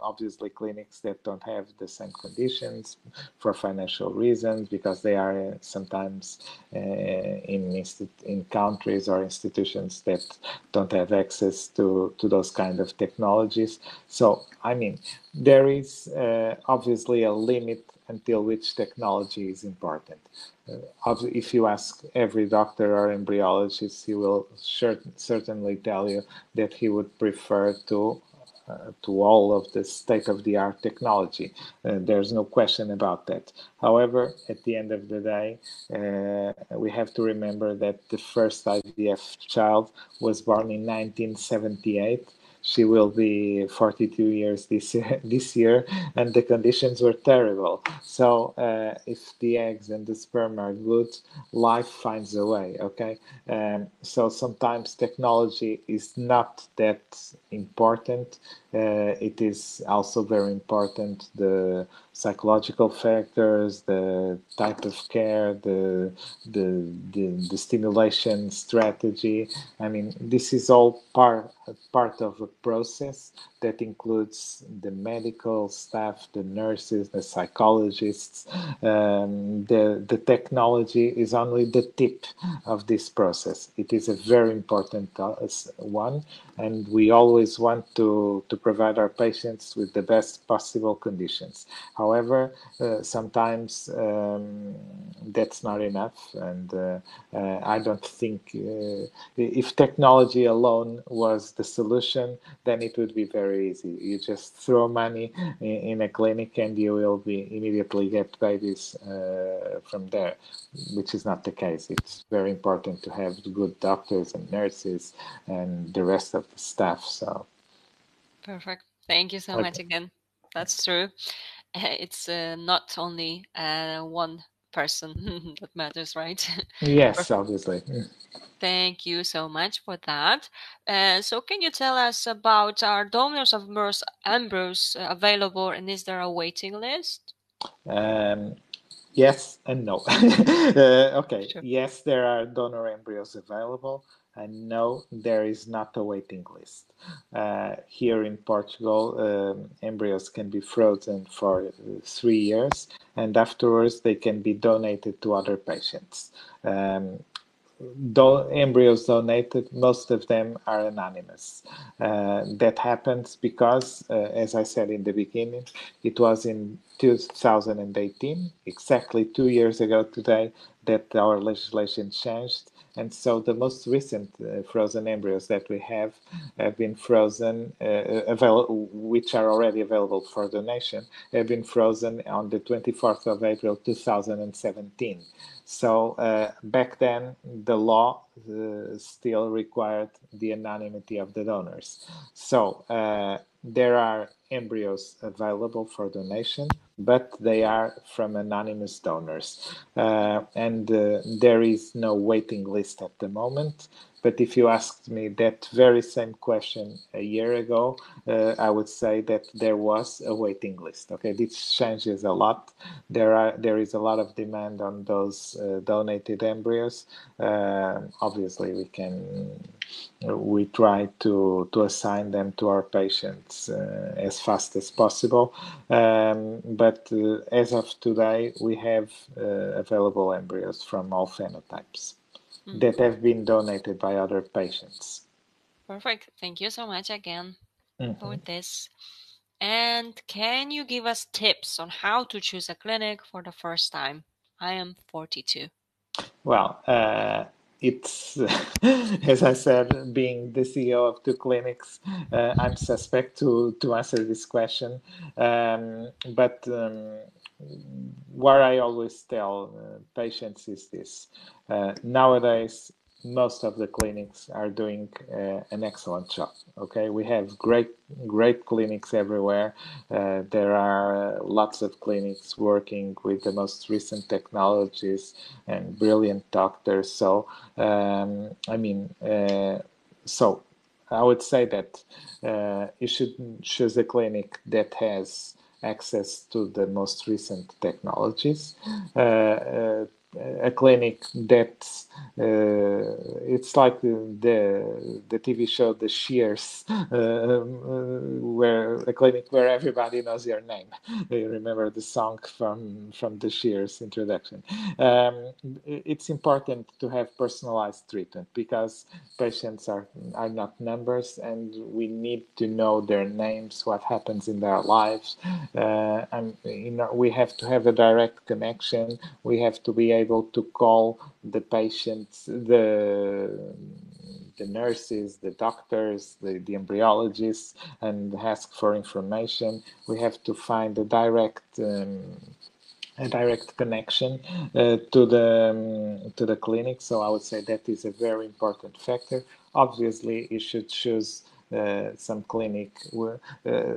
obviously clinics that don't have the same conditions for financial reasons because they are sometimes uh, in in countries or institutions that don't have access to to those kind of technologies so i mean there is uh, obviously a limit until which technology is important. Uh, if you ask every doctor or embryologist, he will certainly tell you that he would prefer to uh, to all of the state-of-the-art technology. Uh, there's no question about that. However, at the end of the day, uh, we have to remember that the first IVF child was born in 1978 she will be 42 years this this year and the conditions were terrible. So uh, if the eggs and the sperm are good life finds a way okay? Um, so sometimes technology is not that important. Uh, it is also very important the psychological factors, the type of care, the, the, the, the stimulation strategy. I mean, this is all part, part of a process that includes the medical staff, the nurses, the psychologists. Um, the, the technology is only the tip of this process. It is a very important uh, one, and we always want to, to provide our patients with the best possible conditions. However, uh, sometimes um, that's not enough, and uh, uh I don't think uh, if technology alone was the solution, then it would be very easy. You just throw money in, in a clinic and you will be immediately get babies uh, from there, which is not the case. It's very important to have good doctors and nurses and the rest of the staff. So perfect. Thank you so okay. much again. That's true. It's uh, not only uh, one person that matters, right? Yes, obviously. Thank you so much for that. Uh, so, can you tell us about our donors of MERS embryos available, and is there a waiting list? Um, yes and no. uh, okay. Sure. Yes, there are donor embryos available, and no, there is not a waiting list. Uh, here in Portugal, um, embryos can be frozen for uh, three years, and afterwards they can be donated to other patients. Um, do- embryos donated, most of them are anonymous. Uh, that happens because, uh, as I said in the beginning, it was in 2018, exactly two years ago today, that our legislation changed. And so the most recent uh, frozen embryos that we have have been frozen, uh, avail- which are already available for donation, have been frozen on the 24th of April 2017. So uh, back then, the law uh, still required the anonymity of the donors. So uh, there are embryos available for donation, but they are from anonymous donors. Uh, and uh, there is no waiting list at the moment. But if you asked me that very same question a year ago, uh, I would say that there was a waiting list. Okay, this changes a lot. There are there is a lot of demand on those uh, donated embryos. Uh, obviously, we can we try to to assign them to our patients uh, as fast as possible. Um, but uh, as of today, we have uh, available embryos from all phenotypes mm. that have been donated by other patients. Perfect. Thank you so much again mm-hmm. for this. And can you give us tips on how to choose a clinic for the first time? I am 42. Well, uh, it's as I said, being the CEO of two clinics, uh, I'm suspect to to answer this question. Um, but um, what I always tell uh, patients is this: uh, nowadays, most of the clinics are doing uh, an excellent job. Okay, we have great, great clinics everywhere. Uh, there are uh, lots of clinics working with the most recent technologies and brilliant doctors. So, um, I mean, uh, so I would say that you should choose a clinic that has access to the most recent technologies. Uh, a clinic that uh, it's like the the TV show The Cheers, uh, um, where a clinic where everybody knows your name. You remember the song from from The Cheers introduction. Um, it's important to have personalized treatment because patients are are not numbers, and we need to know their names, what happens in their lives, uh, and you know we have to have a direct connection. We have to be able to call the patients, the the nurses, the doctors, the, the embryologists, and ask for information. We have to find a direct um, a direct connection uh, to the um, to the clinic. So I would say that is a very important factor. Obviously, you should choose some clinic uh,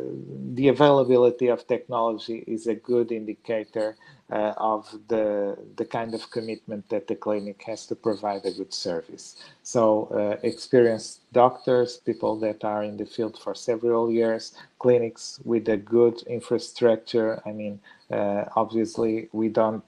the availability of technology is a good indicator uh, of the the kind of commitment that the clinic has to provide a good service. So uh, experienced doctors, people that are in the field for several years, clinics with a good infrastructure. I mean, uh, obviously we don't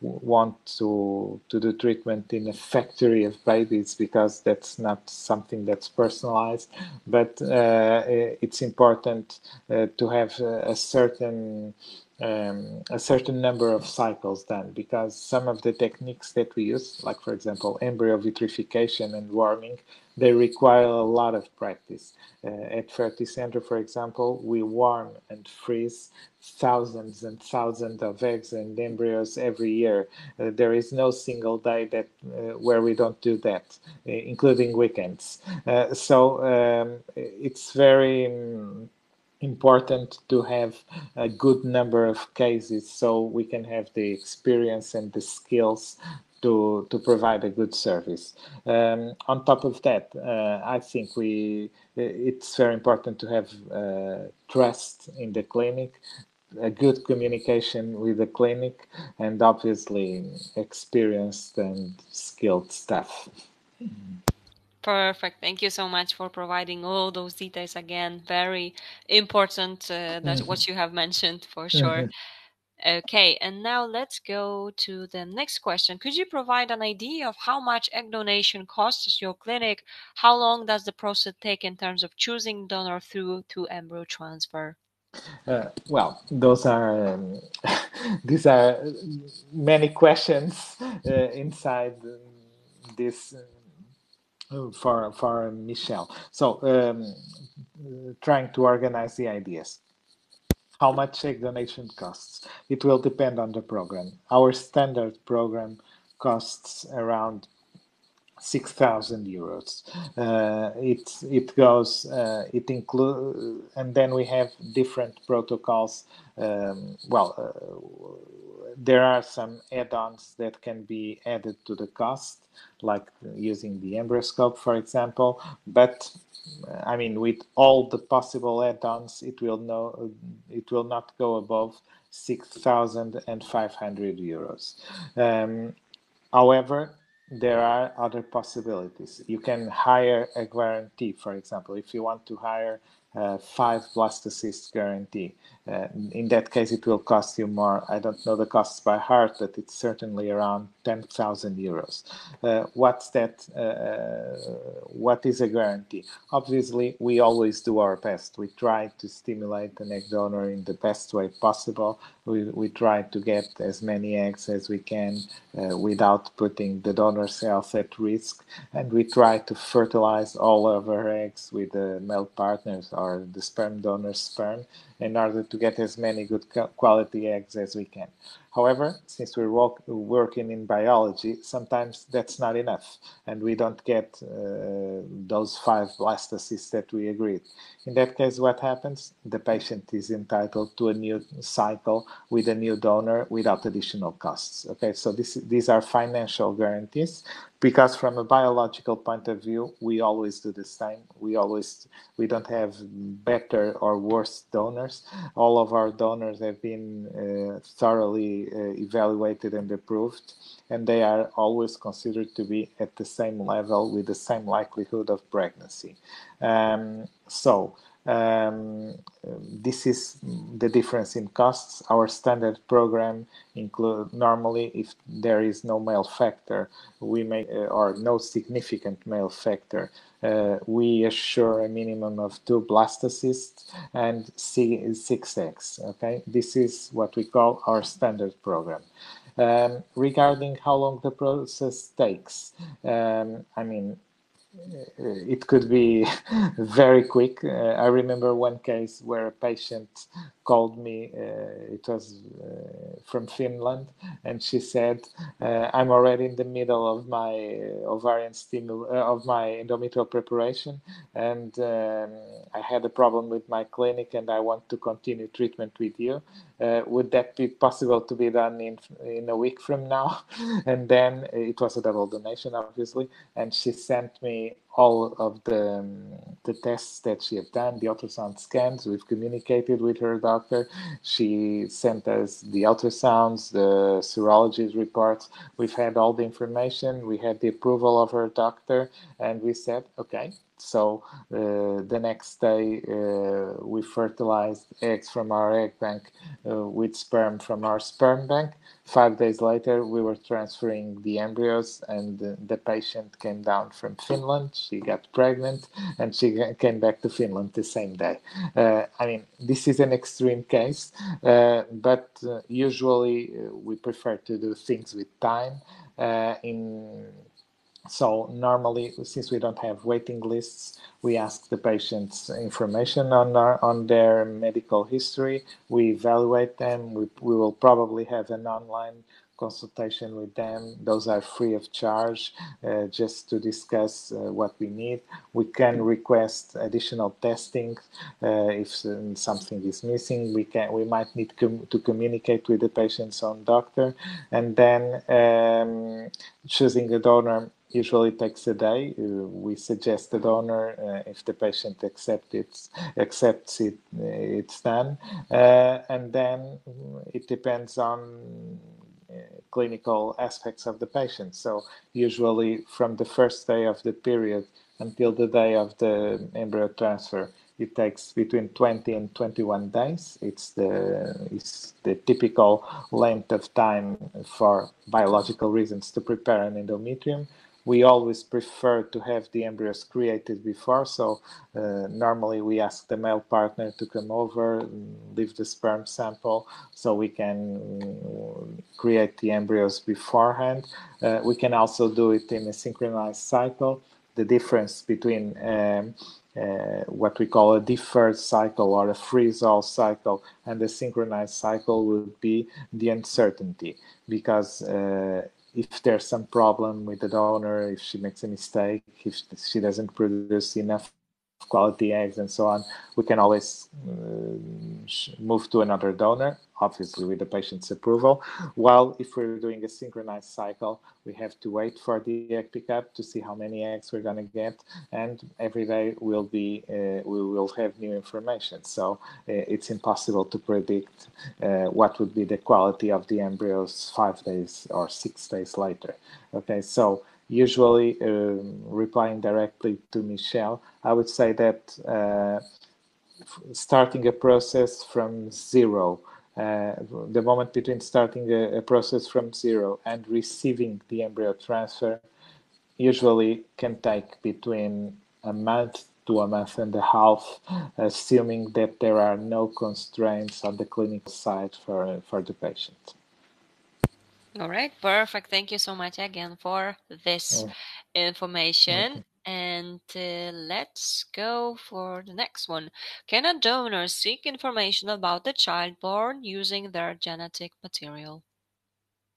want to to do treatment in a factory of babies because that's not something that's personalized. But uh, it's important uh, to have a certain um, a certain number of cycles done because some of the techniques that we use, like for example embryo vitrification and warming, they require a lot of practice. Uh, at Ferticentro, for example, we warm and freeze thousands and thousands of eggs and embryos every year. Uh, there is no single day that uh, where we don't do that, uh, including weekends. Uh, so um, it's very um, important to have a good number of cases so we can have the experience and the skills to, to provide a good service. Um, on top of that, uh, I think we it's very important to have uh, trust in the clinic, a good communication with the clinic, and obviously experienced and skilled staff. Perfect. Thank you so much for providing all those details again. Very important uh, that mm-hmm. what you have mentioned for sure. Mm-hmm. Okay, and now let's go to the next question. Could you provide an idea of how much egg donation costs your clinic? How long does the process take in terms of choosing donor through to embryo transfer? Uh, well, those are um, these are many questions uh, inside this uh, for for Michelle. So, um, trying to organize the ideas how much egg donation costs. It will depend on the program. Our standard program costs around 6,000 euros. Uh, it it goes uh, it include and then we have different protocols. Um, well, uh, there are some add-ons that can be added to the cost, like using the embryoscope, for example. But I mean, with all the possible add-ons, it will no, it will not go above six thousand and five hundred euros. Um, however, there are other possibilities. You can hire a guarantee, for example, if you want to hire uh, five blastocyst guarantee. Uh, in that case, it will cost you more. I don't know the costs by heart, but it's certainly around 10,000 euros. Uh, what's that? Uh, what is a guarantee? Obviously, we always do our best. We try to stimulate the egg donor in the best way possible. We, we try to get as many eggs as we can uh, without putting the donor cells at risk. And we try to fertilize all of our eggs with the male partners or the sperm donor's sperm in order to get as many good quality eggs as we can. However, since we're work, working in biology, sometimes that's not enough, and we don't get uh, those five blastocysts that we agreed. In that case, what happens? The patient is entitled to a new cycle with a new donor without additional costs. Okay, so this, these are financial guarantees because from a biological point of view, we always do the same. We always we don't have better or worse donors. All of our donors have been uh, thoroughly uh, evaluated and approved, and they are always considered to be at the same level with the same likelihood of pregnancy. Um, so. Um, this is the difference in costs. Our standard program include normally if there is no male factor, we may uh, or no significant male factor, uh, we assure a minimum of two blastocysts and six eggs. Okay, this is what we call our standard program. Um, regarding how long the process takes, um, I mean, it could be very quick. Uh, I remember one case where a patient called me. Uh, it was uh, from Finland, and she said, uh, "I'm already in the middle of my ovarian stimul uh, of my endometrial preparation, and um, I had a problem with my clinic, and I want to continue treatment with you. Uh, would that be possible to be done in in a week from now?" and then it was a double donation, obviously, and she sent me all of the, um, the tests that she had done, the ultrasound scans. We've communicated with her doctor. She sent us the ultrasounds, the serology reports. We've had all the information. We had the approval of her doctor, and we said, okay, So uh, the next day, uh, we fertilized eggs from our egg bank uh, with sperm from our sperm bank. Five days later, we were transferring the embryos, and the, patient came down from Finland. She got pregnant, and she came back to Finland the same day. I mean, this is an extreme case, but usually we prefer to do things with time. in so normally, since we don't have waiting lists, we ask the patients information on our, on their medical history. We evaluate them. We, we will probably have an online consultation with them. Those are free of charge, uh, just to discuss uh, what we need. We can request additional testing uh, if something is missing. We can we might need com to communicate with the patient's own doctor, and then um, choosing a donor usually takes a day. Uh, we suggest the donor uh, if the patient accepts it, accepts it, uh, it's done, and then it depends on clinical aspects of the patient. So usually from the first day of the period until the day of the embryo transfer, it takes between 20 and 21 days. It's the, it's the typical length of time for biological reasons to prepare an endometrium we always prefer to have the embryos created before. So uh, normally we ask the male partner to come over, leave the sperm sample, so we can create the embryos beforehand. Uh, we can also do it in a synchronized cycle. The difference between um, uh, what we call a deferred cycle or a freeze-all cycle and a synchronized cycle would be the uncertainty because uh, if there's some problem with the donor, if she makes a mistake, if she doesn't produce enough quality eggs and so on, we can always uh, move to another donor, obviously with the patient's approval. While if we're doing a synchronized cycle, we have to wait for the egg pickup to see how many eggs we're going to get, and every day will be uh, we will have new information. So uh, it's impossible to predict uh, what would be the quality of the embryos five days or six days later. Okay, so usually um, replying directly to Michelle, I would say that uh, starting a process from zero, uh, the moment between starting a, a, process from zero and receiving the embryo transfer usually can take between a month to a month and a half, assuming that there are no constraints on the clinical side for, for the patient. All right, perfect. Thank you so much again for this oh. information. And uh, let's go for the next one. Can a donor seek information about the child born using their genetic material?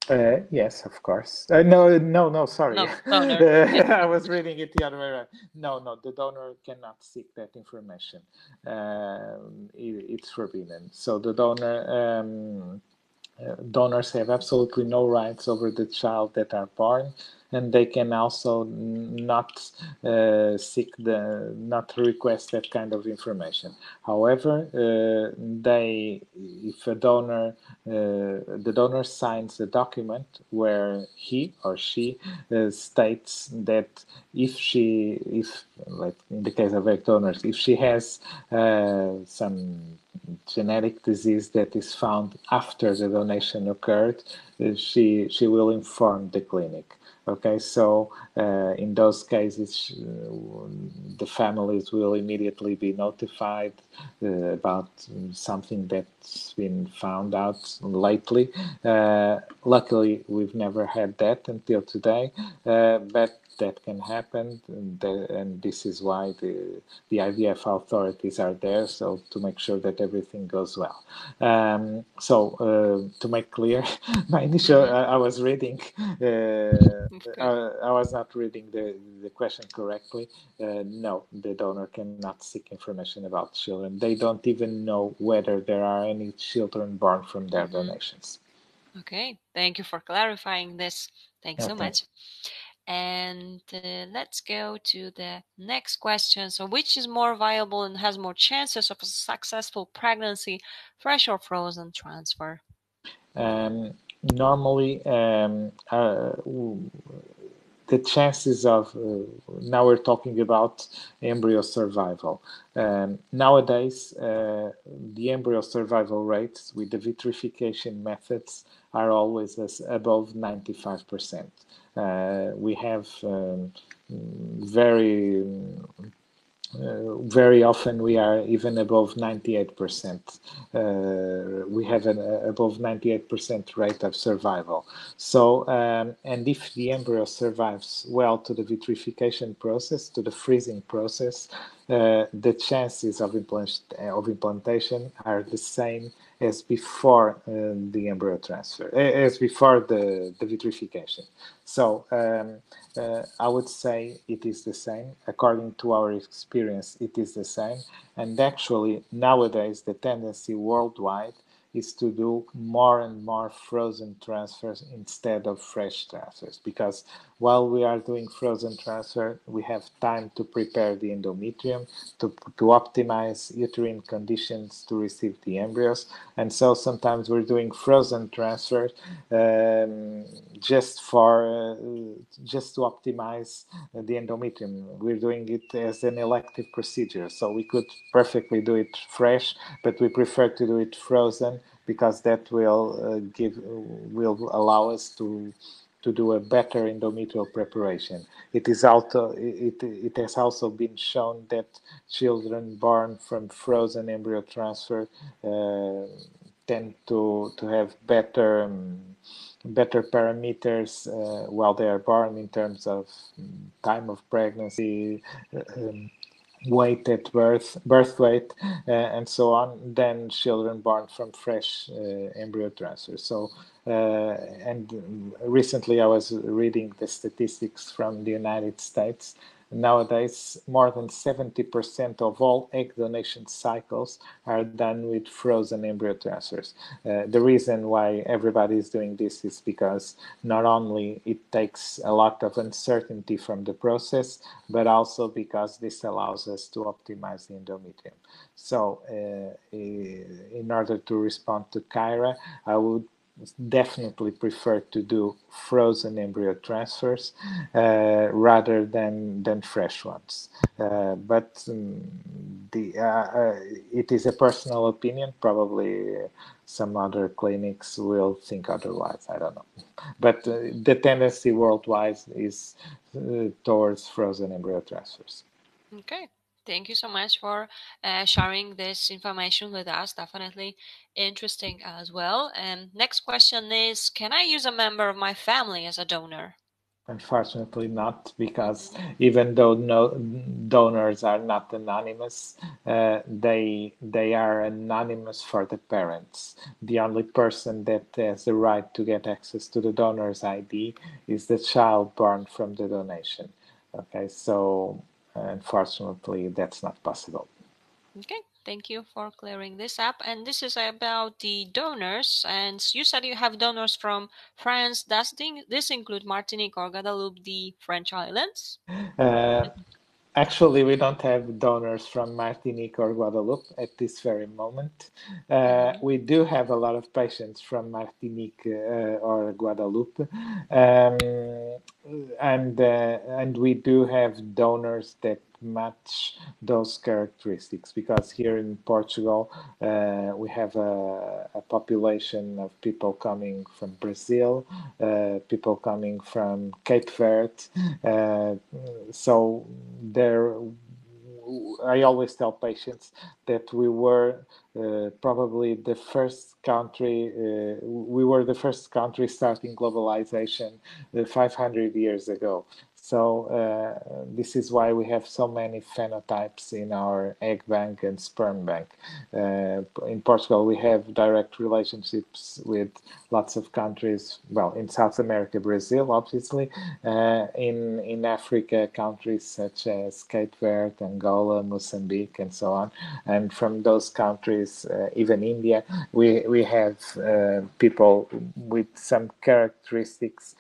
Uh, yes, of course. Uh, no, no, no. Sorry, no, I was reading it the other way around. No, no, the donor cannot seek that information. Um, it, it's forbidden. So the donor um, uh, donors have absolutely no rights over the child that are born and they can also not uh, seek the not request that kind of information however uh, they if a donor uh, the donor signs a document where he or she uh, states that if she if like in the case of egg donors if she has uh, some genetic disease that is found after the donation occurred, she she will inform the clinic. Okay, so uh, in those cases, uh, the families will immediately be notified uh, about something that's been found out lately. Uh, luckily, we've never had that until today, uh, but that can happen, and, the, and, this is why the, the IVF authorities are there, so to make sure that everything goes well. Um, so uh, to make clear, my initial, I, I was reading, uh, I, I, was not reading the, the question correctly. Uh, no, the donor cannot seek information about children. They don't even know whether there are any children born from their donations. Okay, thank you for clarifying this. Thanks okay. so much. And uh, let's go to the next question. So, which is more viable and has more chances of a successful pregnancy, fresh or frozen transfer? Um, normally, um, uh, the chances of uh, now we're talking about embryo survival. Um, nowadays, uh, the embryo survival rates with the vitrification methods are always above 95%. Uh, we have um, very uh, very often we are even above 98%. Uh, we have an uh, above 98% rate of survival. So, um, and if the embryo survives well to the vitrification process, to the freezing process, uh, the chances of, implant of implantation are the same as before uh, the embryo transfer, as before the, the vitrification. So um, uh, I would say it is the same. According to our experience, it is the same. And actually, nowadays, the tendency worldwide is to do more and more frozen transfers instead of fresh transfers. Because while we are doing frozen transfer we have time to prepare the endometrium to, to optimize uterine conditions to receive the embryos. And so sometimes we're doing frozen transfer um, just for uh, just to optimize the endometrium. We're doing it as an elective procedure. So we could perfectly do it fresh but we prefer to do it frozen because that will uh, give will allow us to to do a better endometrial preparation. It is also it, it has also been shown that children born from frozen embryo transfer uh, tend to to have better um, better parameters uh, while they are born in terms of um, time of pregnancy, uh, um, weight at birth, birth weight, uh, and so on, than children born from fresh uh, embryo transfer. So, uh, and recently I was reading the statistics from the United States Nowadays, more than 70% of all egg donation cycles are done with frozen embryo transfers. Uh, the reason why everybody is doing this is because not only it takes a lot of uncertainty from the process, but also because this allows us to optimize the endometrium. So, uh, in order to respond to Kyra, I would definitely prefer to do frozen embryo transfers uh, rather than than fresh ones. Uh, but um, the uh, uh it is a personal opinion. Probably some other clinics will think otherwise. I don't know. But uh, the tendency worldwide is uh, towards frozen embryo transfers. Okay. Thank you so much for uh, sharing this information with us. Definitely interesting as well. And next question is Can I use a member of my family as a donor? Unfortunately, not because even though no donors are not anonymous, uh, they they are anonymous for the parents. The only person that has the right to get access to the donor's ID is the child born from the donation. Okay, so Unfortunately, that's not possible. Okay, thank you for clearing this up. And this is about the donors. And you said you have donors from France. Does this include Martinique or Guadeloupe, the French islands? Uh, Actually, we don't have donors from Martinique or Guadeloupe at this very moment. Uh, mm-hmm. we do have a lot of patients from Martinique uh, or Guadeloupe, um, and uh, and we do have donors that match those characteristics because here in Portugal uh, we have a, a, population of people coming from Brazil, uh, people coming from Cape Verde. Uh, so there, I always tell patients that we were uh, probably the first country, uh, we were the first country starting globalization uh, 500 years ago. So uh, this is why we have so many phenotypes in our egg bank and sperm bank. Uh, in Portugal, we have direct relationships with lots of countries. Well, in South America, Brazil, obviously. Uh, in in Africa, countries such as Cape Verde, Angola, Mozambique, and so on. And from those countries, uh, even India, we we have uh, people with some characteristics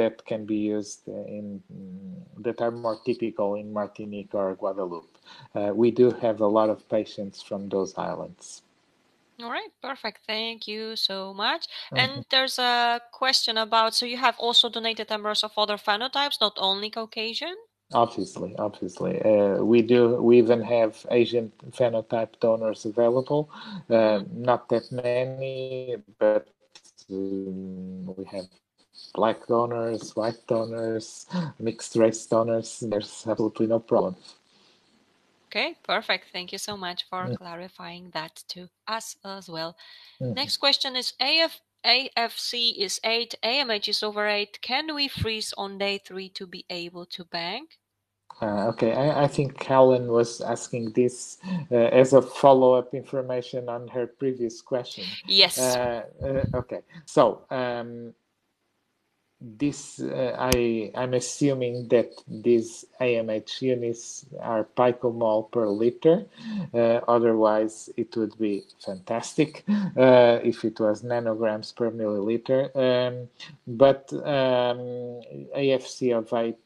that can be used in that are more typical in Martinique or Guadeloupe. Uh, we do have a lot of patients from those islands. All right, perfect. Thank you so much. Mm-hmm. And there's a question about so you have also donated embryos of other phenotypes, not only Caucasian? Obviously, obviously, uh, we do. We even have Asian phenotype donors available. Uh, mm-hmm. Not that many, but um, we have black donors, white donors, mixed race donors. There's absolutely no problem. Okay, perfect. Thank you so much for yeah. clarifying that to us as well. Yeah. Next question is AF, AFC is 8, AMH is over 8. Can we freeze on day 3 to be able to bank? Uh, okay, I, I, think Helen was asking this uh, as a follow up information on her previous question. Yes. Uh, uh okay, so um, this uh, I I'm assuming that these AMH units are picomole per liter. Uh, otherwise, it would be fantastic uh, if it was nanograms per milliliter. Um, but um, AFC of eight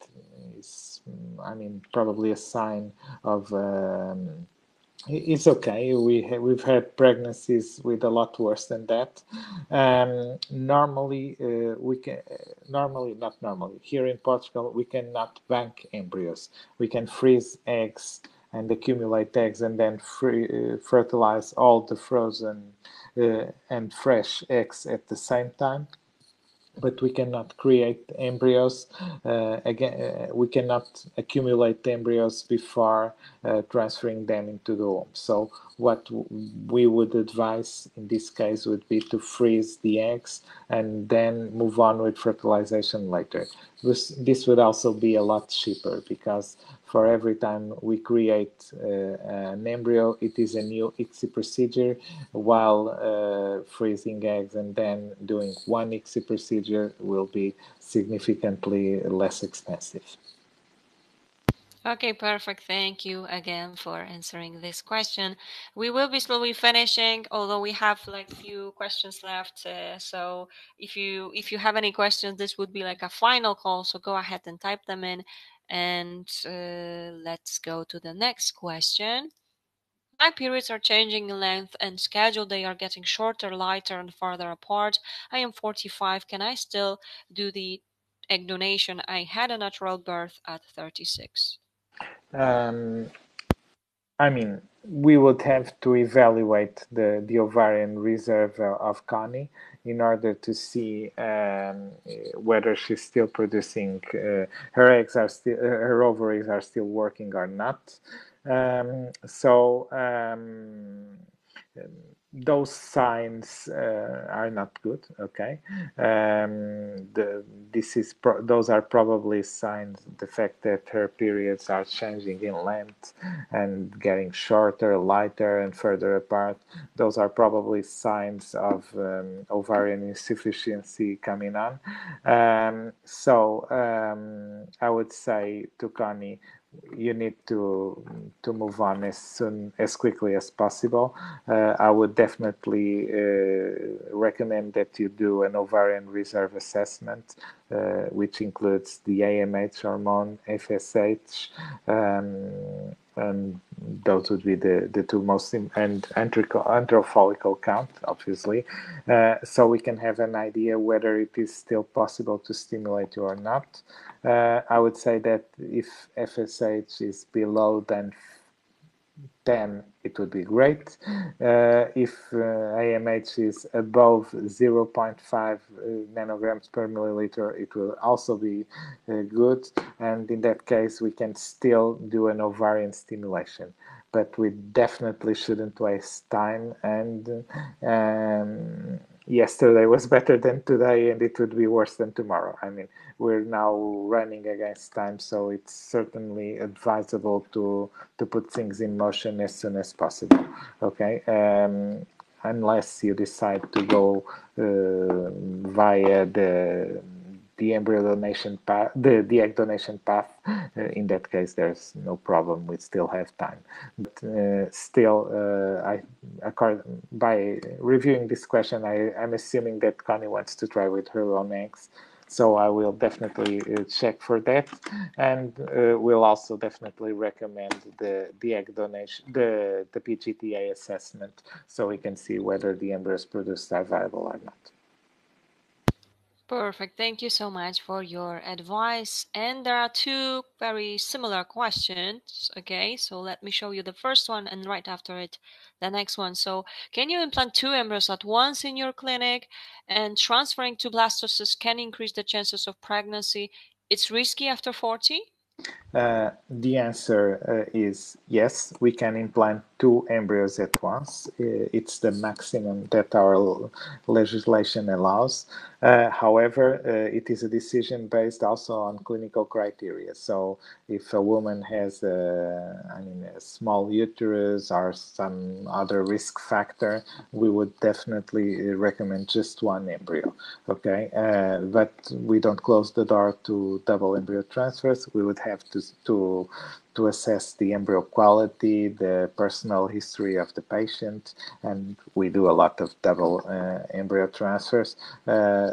is, I mean, probably a sign of. Um, it's okay. We we've had pregnancies with a lot worse than that. Um, normally, uh, we can normally not normally here in Portugal we cannot bank embryos. We can freeze eggs and accumulate eggs and then free, uh, fertilize all the frozen uh, and fresh eggs at the same time but we cannot create embryos. Uh, again, uh, we cannot accumulate embryos before uh, transferring them into the womb. So what we would advise in this case would be to freeze the eggs and then move on with fertilization later. This, this would also be a lot cheaper because for every time we create uh, an embryo, it is a new ICSI procedure, while uh, freezing eggs and then doing one ICSI procedure will be significantly less expensive. Okay, perfect. Thank you again for answering this question. We will be slowly finishing, although we have like few questions left. Uh, so if you if you have any questions, this would be like a final call. So go ahead and type them in, and uh, let's go to the next question. My periods are changing in length and schedule. They are getting shorter, lighter, and farther apart. I am 45. Can I still do the egg donation? I had a natural birth at 36. Um, I mean, we would have to evaluate the, the ovarian reserve of Connie in order to see um, whether she's still producing uh, her eggs are still her ovaries are still working or not. Um, so um, those signs uh, are not good okay? Um, the, this is those are probably signs the fact that her periods are changing in length and getting shorter lighter and further apart. Those are probably signs of um, ovarian insufficiency coming on. Um, so um, i would say to connie you need to to move on as soon as quickly as possible. Uh, I would definitely uh, recommend that you do an ovarian reserve assessment, uh, which includes the AMH hormone, FSH. Um, and those would be the, the two most and antral follicle count obviously uh, so we can have an idea whether it is still possible to stimulate you or not uh, I would say that if FSH is below than 10, it would be great. Uh, if uh, AMH is above 0.5 uh, nanograms per milliliter, it will also be uh, good. And in that case, we can still do an ovarian stimulation. But we definitely shouldn't waste time and um, yesterday was better than today and it would be worse than tomorrow. I mean, we're now running against time, so it's certainly advisable to to put things in motion as soon as possible. Okay. Um, unless you decide to go uh, via the the embryo donation path, the, the egg donation path, uh, in that case, there's no problem. We still have time. But uh, still, uh, I, by reviewing this question, I, I'm assuming that Connie wants to try with her own eggs. so I will definitely uh, check for that, and uh, we'll also definitely recommend the the egg donation, the the PGTA assessment, so we can see whether the embryos produced are viable or not. Perfect. Thank you so much for your advice. And there are two very similar questions. Okay, so let me show you the first one and right after it, the next one. So, can you implant two embryos at once in your clinic? And transferring two blastocysts can increase the chances of pregnancy. It's risky after 40? Uh, the answer uh, is yes, we can implant two embryos at once. Uh, it's the maximum that our legislation allows. Uh, however, uh, it is a decision based also on clinical criteria. So, if a woman has a, I mean, a small uterus or some other risk factor, we would definitely recommend just one embryo. Okay, but we don't close the door to double embryo transfers. We would have to to to assess the embryo quality, the personal history of the patient, and we do a lot of double uh, embryo transfers. Uh,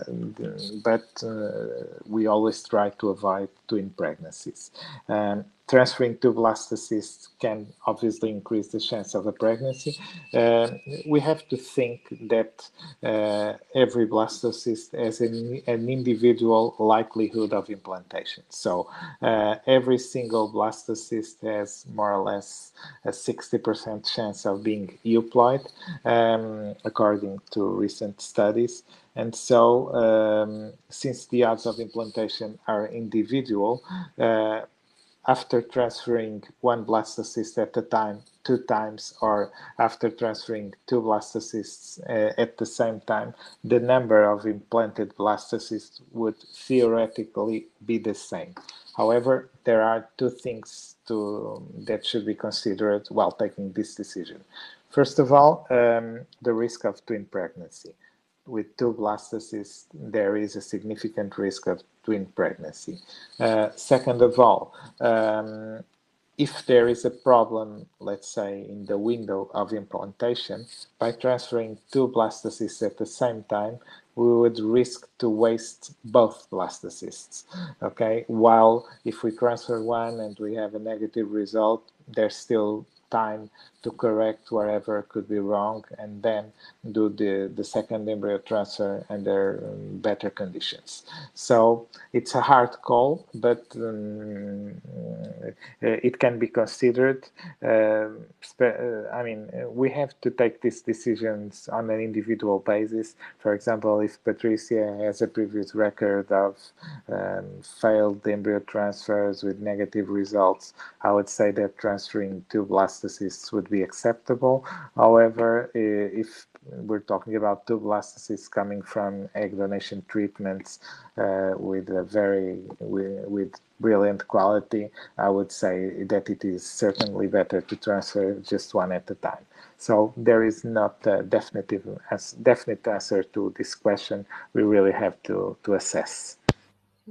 but uh, we always try to avoid twin pregnancies. Um, transferring two blastocysts can obviously increase the chance of a pregnancy. Uh, we have to think that uh, every blastocyst has an, an, individual likelihood of implantation. So uh, every single blastocyst has more or less a 60% chance of being euploid, um, according to recent studies. And so, um, since the odds of implantation are individual, uh, after transferring one blastocyst at a time two times or after transferring two blastocysts uh, at the same time, the number of implanted blastocysts would theoretically be the same. However, there are two things to, that should be considered while taking this decision. First of all, um, the risk of twin pregnancy with two blastocysts, there is a significant risk of twin pregnancy. Uh, second of all, um, if there is a problem, let's say in the window of implantation, by transferring two blastocysts at the same time, we would risk to waste both blastocysts. Okay, while if we transfer one and we have a negative result, there's still time to correct wherever could be wrong and then do the, the second embryo transfer under um, better conditions. So it's a hard call, but um, uh, it can be considered. Uh, I mean, we have to take these decisions on an individual basis. For example, if Patricia has a previous record of um, failed embryo transfers with negative results, I would say that transferring two blastocysts would be acceptable. However, if we're talking about blastocysts coming from egg donation treatments uh, with a very with, with, brilliant quality, I would say that it is certainly better to transfer just one at a time. So there is not a definitive as definite answer to this question. We really have to to assess.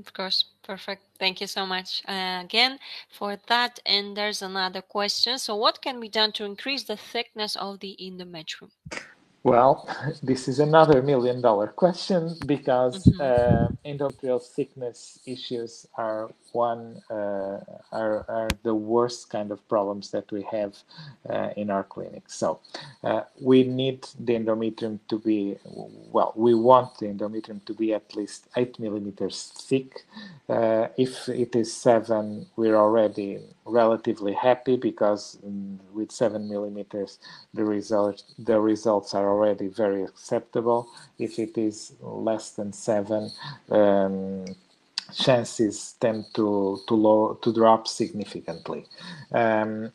Of course, perfect. Thank you so much uh, again for that. And there's another question. So, what can be done to increase the thickness of the endometrium? Well, this is another million dollar question because mm-hmm. uh, endometrial thickness issues are one uh, are, are the worst kind of problems that we have uh, in our clinic. So uh, we need the endometrium to be well. We want the endometrium to be at least eight millimeters thick. If it is seven, we're already relatively happy because um, with seven millimeters the result the results are already very acceptable if it is less than seven um, chances tend to to low to drop significantly um,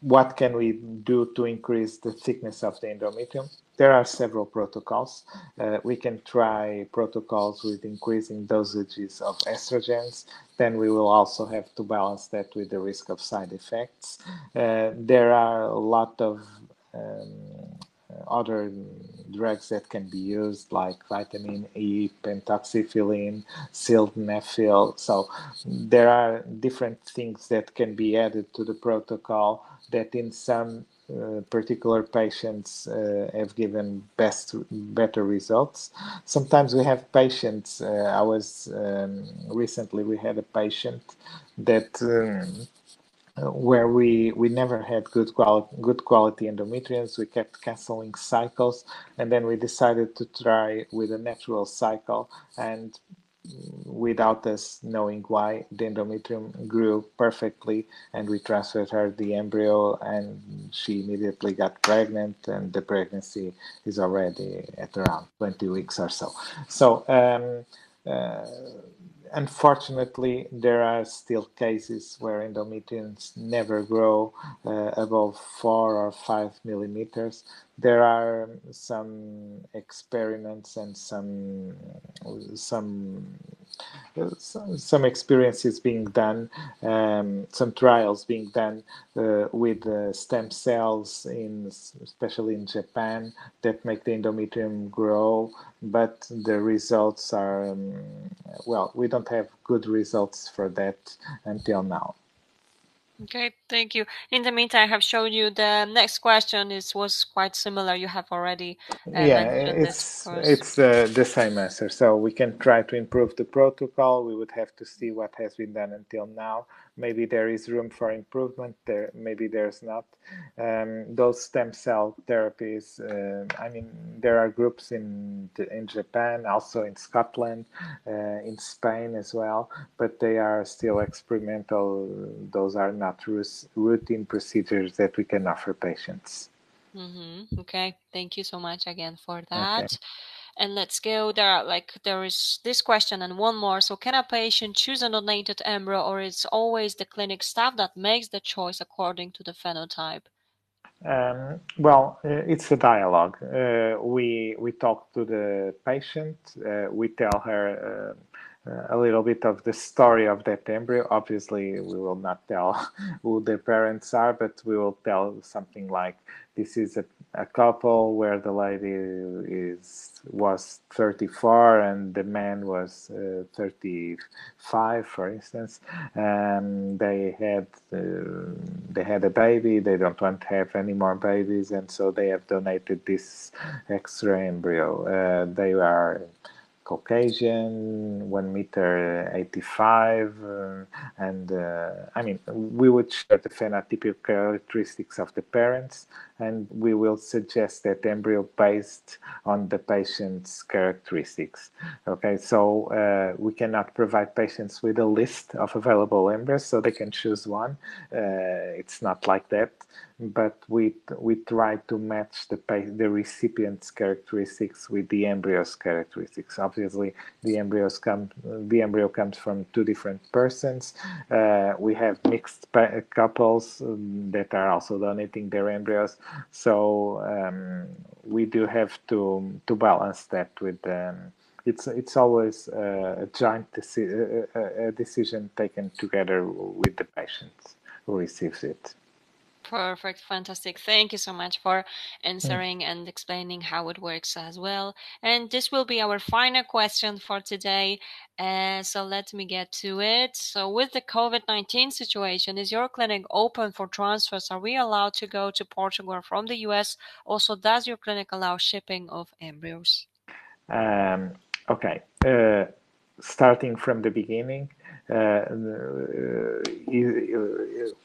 what can we do to increase the thickness of the endometrium there are several protocols. Uh, we can try protocols with increasing dosages of estrogens. Then we will also have to balance that with the risk of side effects. Uh, there are a lot of um, other drugs that can be used, like vitamin E, pentoxifylline, sildenafil. So there are different things that can be added to the protocol that in some uh, particular patients uh, have given best better results. Sometimes we have patients. Uh, I was um, recently we had a patient that. Um, where we we never had good quality good quality endometriums. We kept canceling cycles and then we decided to try with a natural cycle. And without us knowing why the endometrium grew perfectly and we transferred her the embryo and she immediately got pregnant and the pregnancy is already at around 20 weeks or so. So um, uh, unfortunately, there are still cases where endometriums never grow uh, above four or five millimeters. There are some experiments and some some some experiences being done, um, some trials being done uh, with uh, stem cells in, especially in Japan, that make the endometrium grow. But the results are, um, well, we don't have good results for that until now. Okay, thank you. In the meantime, I have shown you the next question It was quite similar. You have already uh, yeah, it's it's uh, the same answer. So we can try to improve the protocol. We would have to see what has been done until now maybe there is room for improvement there maybe there's not. Um, those stem cell therapies uh, i mean there are groups in in japan also in scotland uh, in spain as well but they are still experimental. Those are not routine procedures that we can offer patients. Mm-hmm. okay. Thank you so much again for that. okay and let's go there are like there is this question and one more so can a patient choose a donated embryo or it's always the clinic staff that makes the choice according to the phenotype um, well, uh, it's a dialogue. Uh, we we talk to the patient. Uh, we tell her uh, a little bit of the story of that embryo. Obviously, we will not tell who the parents are, but we will tell something like this is a, a couple where the lady is was 34 and the man was uh, 35 for instance um, they had uh, they had a baby they don't want to have any more babies and so they have donated this extra embryo uh, they are Caucasian, one meter eighty-five, uh, and uh, I mean we would share the phenotypic characteristics of the parents, and we will suggest that embryo based on the patient's characteristics. Okay, so uh, we cannot provide patients with a list of available embryos, so they can choose one. Uh, it's not like that but we we try to match the the recipient's characteristics with the embryo's characteristics. Obviously, the embryos come the embryo comes from two different persons. Uh, we have mixed couples um, that are also donating their embryos, so um, we do have to to balance that with. Um, it's it's always uh, a joint deci- a decision taken together with the patient who receives it. Perfect, fantastic. Thank you so much for answering and explaining how it works as well. And this will be our final question for today. Uh, so let me get to it. So, with the COVID 19 situation, is your clinic open for transfers? Are we allowed to go to Portugal from the US? Also, does your clinic allow shipping of embryos? Um, okay. Uh, starting from the beginning,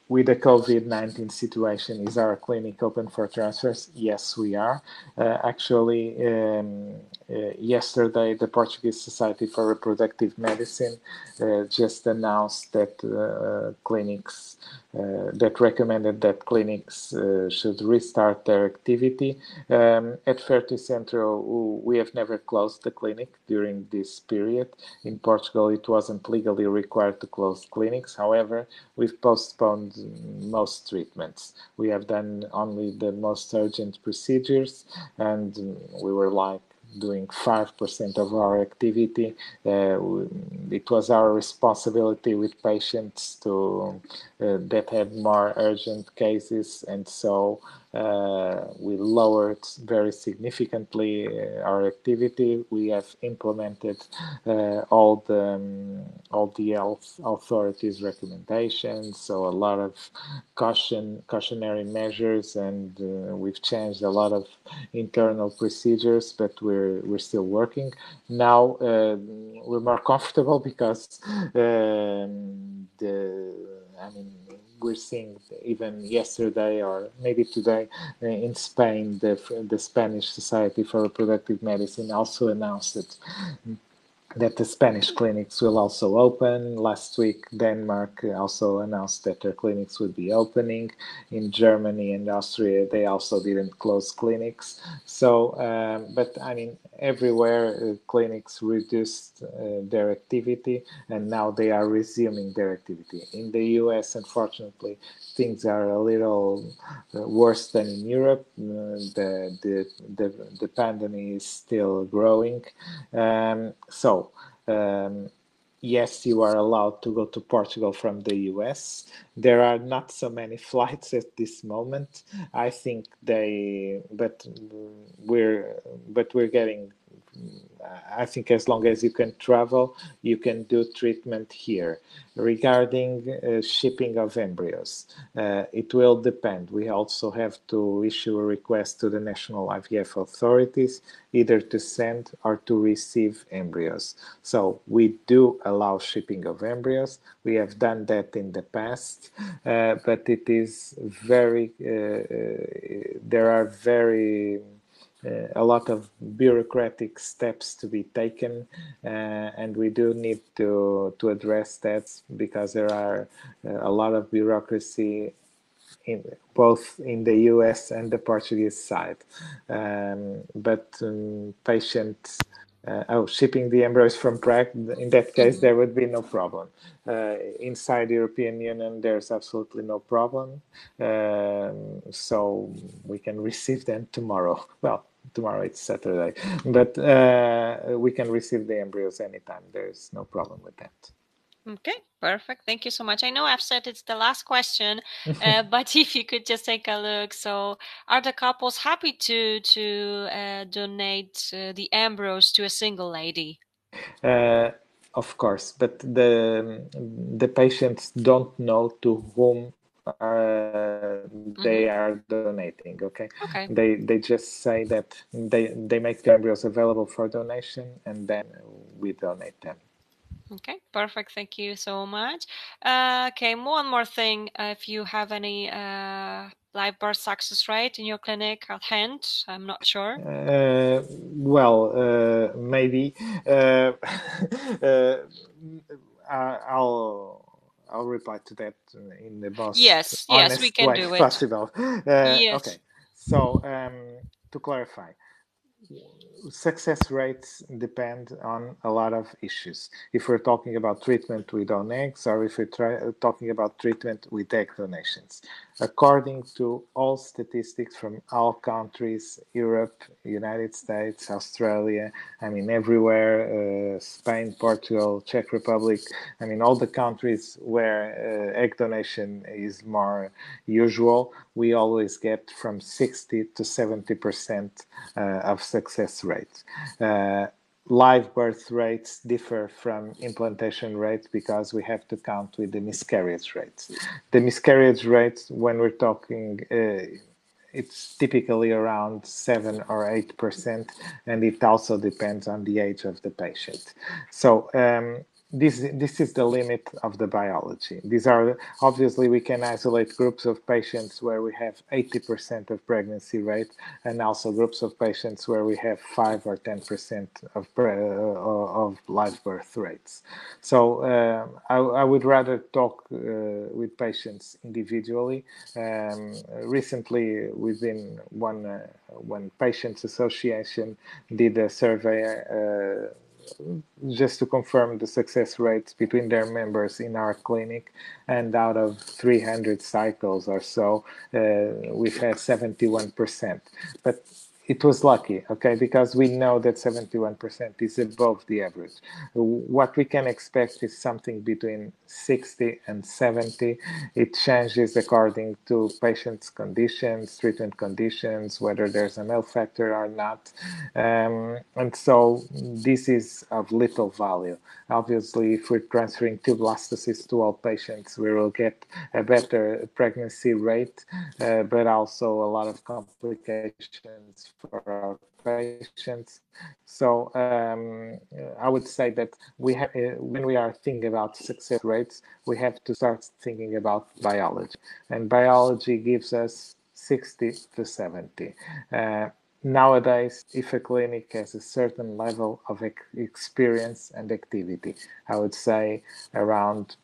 with the COVID-19 situation, is our clinic open for transfers? Yes, we are. Uh, actually, um, yesterday, the Portuguese Society for Reproductive Medicine just announced that clinics uh, that recommended that clinics uh, should restart their activity. Um, at Ferticentro, we have never closed the clinic during this period. In Portugal, it wasn't legally required to close clinics. However, we've postponed most treatments. We have done only the most urgent procedures, and we were like doing 5% of our activity. Uh, it was our responsibility with patients to uh, that had more urgent cases, and so uh, we lowered very significantly uh, our activity. We have implemented uh, all the um, all the health authorities' recommendations. So a lot of caution cautionary measures, and uh, we've changed a lot of internal procedures. But we're we're still working now. Uh, we're more comfortable because um, the I mean we're seeing even yesterday or maybe today uh, in Spain, the, the Spanish Society for Reproductive Medicine also announced that the Spanish clinics will also open. Last week, Denmark also announced that their clinics would be opening. In Germany and Austria, they also didn't close clinics. So, um, but I mean, everywhere uh, clinics reduced uh, their activity and now they are resuming their activity. In the US, unfortunately, things are a little uh, worse than in Europe. Uh, the, the, the, the pandemic is still growing. Um, so, um, yes, you are allowed to go to Portugal from the US. There are not so many flights at this moment. I think they, but we're, but we're getting I think as long as you can travel, you can do treatment here. Regarding uh, shipping of embryos, uh, it will depend. We also have to issue a request to the national IVF authorities, either to send or to receive embryos. So we do allow shipping of embryos. We have done that in the past, uh, but it is very, uh, uh, there are very uh, a lot of bureaucratic steps to be taken, uh, and we do need to to address that because there are uh, a lot of bureaucracy in both in the US and the Portuguese side. Um, but um, patients. Uh, oh, shipping the embryos from Prague, in that case, there would be no problem. Uh, inside the European Union, there's absolutely no problem. Um, so we can receive them tomorrow. Well, tomorrow it's Saturday, but uh, we can receive the embryos anytime. There's no problem with that. Okay, perfect. Thank you so much. I know I've said it's the last question, uh, but if you could just take a look. So, are the couples happy to to uh, donate uh, the embryos to a single lady? Uh, of course, but the the patients don't know to whom uh, they mm-hmm. are donating okay? Okay. They they just say that they they make the embryos available for donation and then we donate them. Okay perfect. Thank you so much. Uh, okay one more thing. Uh, if you have any uh, live birth success rate in your clinic at hand i'm not sure. Uh, well uh, maybe. Uh, i'll I'll reply to that in the most yes yes we can do it possible. Uh, yes. Okay, so um, to clarify, success rates depend on a lot of issues. If we're talking about treatment with own eggs, or if we're talking about treatment with egg donations, according to all statistics from all countries Europe, United States, Australia, I mean, everywhere uh, Spain, Portugal, Czech Republic I mean, all the countries where uh, egg donation is more usual, we always get from 60 to 70 percent uh, of success rate. Live birth rates differ from implantation rates because we have to count with the miscarriage rates. The miscarriage rates, when we're talking, uh, it's typically around 7 or 8 percent, and it also depends on the age of the patient. So, um, this this is the limit of the biology. These are obviously we can isolate groups of patients where we have 80% of pregnancy rate, and also groups of patients where we have five or 10% of uh, of live birth rates. So uh, I, I, would rather talk uh, with patients individually. Um, recently, we've one uh, one patients association did a survey uh, just to confirm the success rates between their members in our clinic and out of 300 cycles or so uh, we've had 71% but it was lucky, okay, because we know that 71% is above the average. What we can expect is something between 60 and 70. It changes according to patient's conditions, treatment conditions, whether there's an L factor or not. Um, and so this is of little value. Obviously, if we're transferring two blastocysts to all patients, we will get a better pregnancy rate, uh, but also a lot of complications for our patients. So um, I would say that we have, uh, when we are thinking about success rates, we have to start thinking about biology, and biology gives us 60 to 70. Uh, nowadays, if a clinic has a certain level of experience and activity, I would say around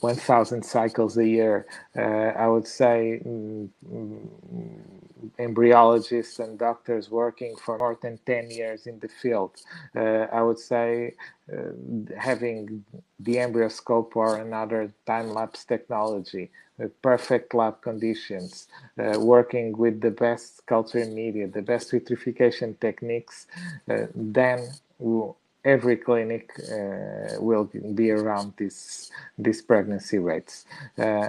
1,000 cycles a year. Uh, I would say mm, embryologists and doctors working for more than 10 years in the field. Uh, I would say uh, having the embryoscope or another time lapse technology, perfect lab conditions, uh, working with the best culture media, the best vitrification techniques, uh, then every clinic uh, will be around this these pregnancy rates. Uh,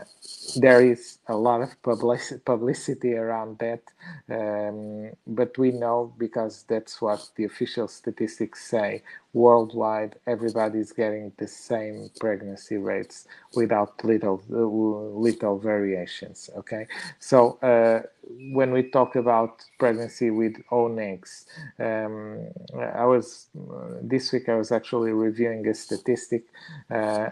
there is a lot of public, publicity around that, um, but we know because that's what the official statistics say. Worldwide, everybody's getting the same pregnancy rates without little little variations. Okay, so uh, when we talk about pregnancy with own eggs, um, I was this week I was actually reviewing a statistic uh,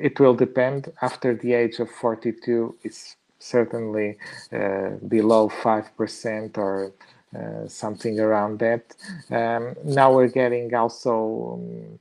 it will depend. After the age of 42, it's certainly uh, below 5% or uh, something around that. Um, now we're getting also um,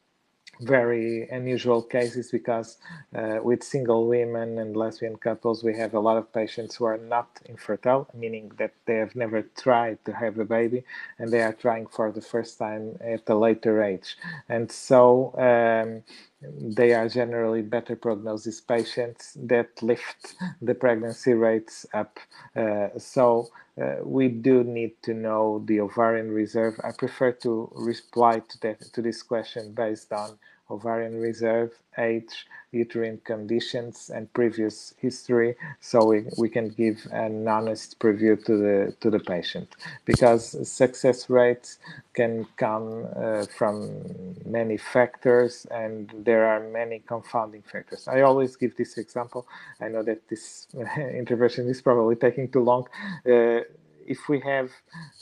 very unusual cases because uh, with single women and lesbian couples, we have a lot of patients who are not infertile, meaning that they have never tried to have a baby and they are trying for the first time at a later age. And so um, they are generally better prognosis patients that lift the pregnancy rates up. Uh, so uh, we do need to know the ovarian reserve. I prefer to reply to that to this question based on ovarian reserve, age, uterine conditions, and previous history, so we, we can give an honest preview to the to the patient. Because success rates can come uh, from many factors, and there are many confounding factors. I always give this example. I know that this intervention is probably taking too long. Uh, if we have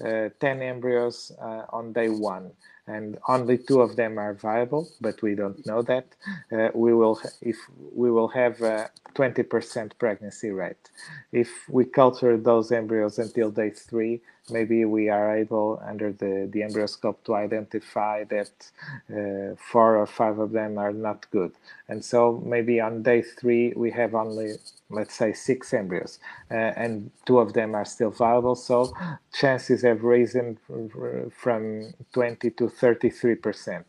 uh, 10 embryos uh, on day one, and only two of them are viable, but we don't know that. Uh, we will, if we will have a 20% pregnancy rate. If we culture those embryos until day three, maybe we are able under the, the embryoscope to identify that uh, four or five of them are not good. And so maybe on day three, we have only, let's say, six embryos, uh, and two of them are still viable. So chances have risen from 20 to 33%.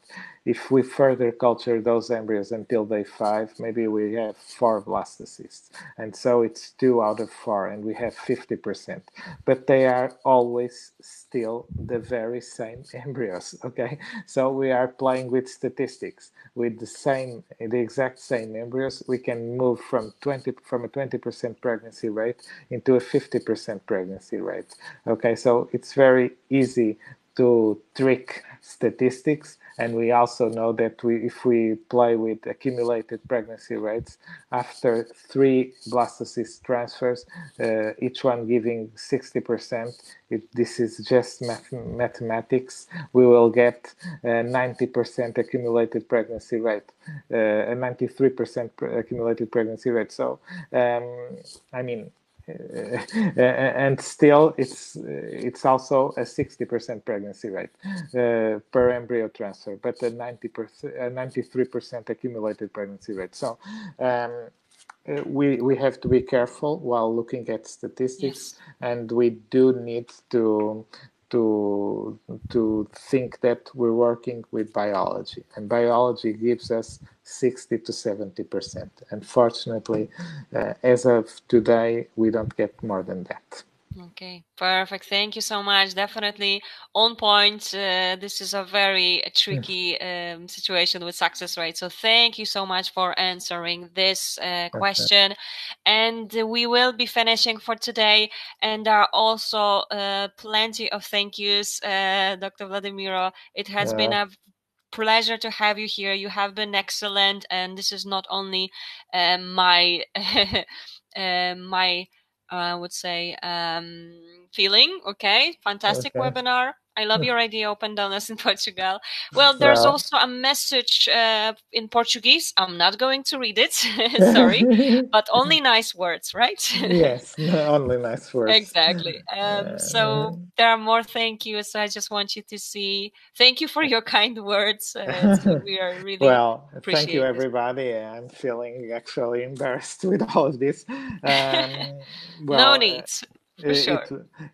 If we further culture those embryos until day five, maybe we have four blastocysts. And so it's two out of four, and we have 50%. But they are always still the very same embryos, okay? So we are playing with statistics. With the same, the exact same embryos, we can move from 20, from a 20% pregnancy rate into a 50% pregnancy rate, okay? So it's very easy to trick statistics and we also know that we, if we play with accumulated pregnancy rates, after three blastocyst transfers, uh, each one giving 60%, if this is just math mathematics, we will get a 90% accumulated pregnancy rate, uh, a 93% accumulated pregnancy rate. So, um, I mean, uh, and still it's it's also a 60% pregnancy rate uh, per embryo transfer but a 90 percent 93% accumulated pregnancy rate so um, uh, we we have to be careful while looking at statistics yes. and we do need to to to think that we're working with biology. And biology gives us 60 to 70 percent. Unfortunately uh, as of today we don't get more than that Okay, perfect. Thank you so much. Definitely on point. Uh, this is a very tricky um, situation with success rate. So thank you so much for answering this uh, question. And we will be finishing for today. And there are also uh, plenty of thank yous, uh, Dr. Vladimiro. It has yeah. been a pleasure to have you here. You have been excellent, and this is not only uh, my uh, my I would say um, feeling. Okay, fantastic okay. webinar. I love your idea, open dollars in Portugal. Well, there's yeah. also a message uh, in Portuguese. I'm not going to read it, sorry, but only nice words, right? yes, only nice words. Exactly. Um, so there are more thank yous. So I just want you to see. Thank you for your kind words. Uh, so we are really well. Thank you, everybody. I'm feeling actually embarrassed with all of this. Um, well, no need for sure.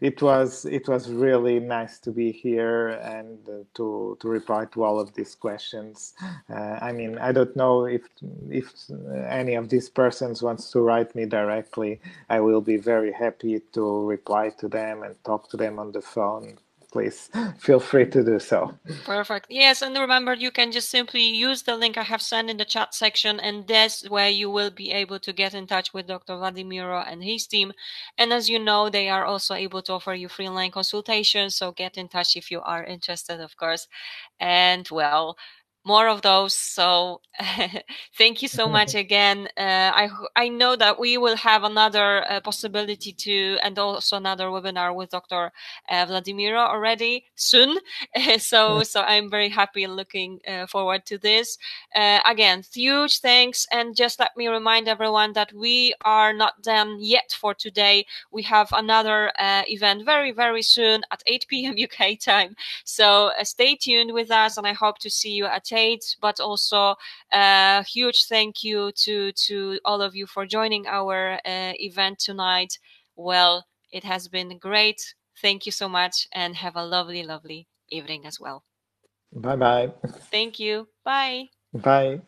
It, it, was it was really nice to be here and uh, to to reply to all of these questions. Uh, I mean, I don't know if if any of these persons wants to write me directly. I will be very happy to reply to them and talk to them on the phone please feel free to do so. Perfect. Yes, and remember, you can just simply use the link I have sent in the chat section, and that's where you will be able to get in touch with Dr. Vladimiro and his team. And as you know, they are also able to offer you free online consultations. So get in touch if you are interested, of course. And well, more of those. So thank you so much again. Uh, I I know that we will have another uh, possibility to, and also another webinar with Dr. Uh, Vladimiro already soon. so so I'm very happy and looking uh, forward to this. Uh, again, huge thanks, and just let me remind everyone that we are not done yet for today. We have another uh, event very very soon at 8 p.m. UK time. So stay tuned with us, and I hope to see you at but also a huge thank you to to all of you for joining our uh, event tonight. Well, it has been great. Thank you so much, and have a lovely, lovely evening as well. Bye bye. Thank you. Bye. Bye.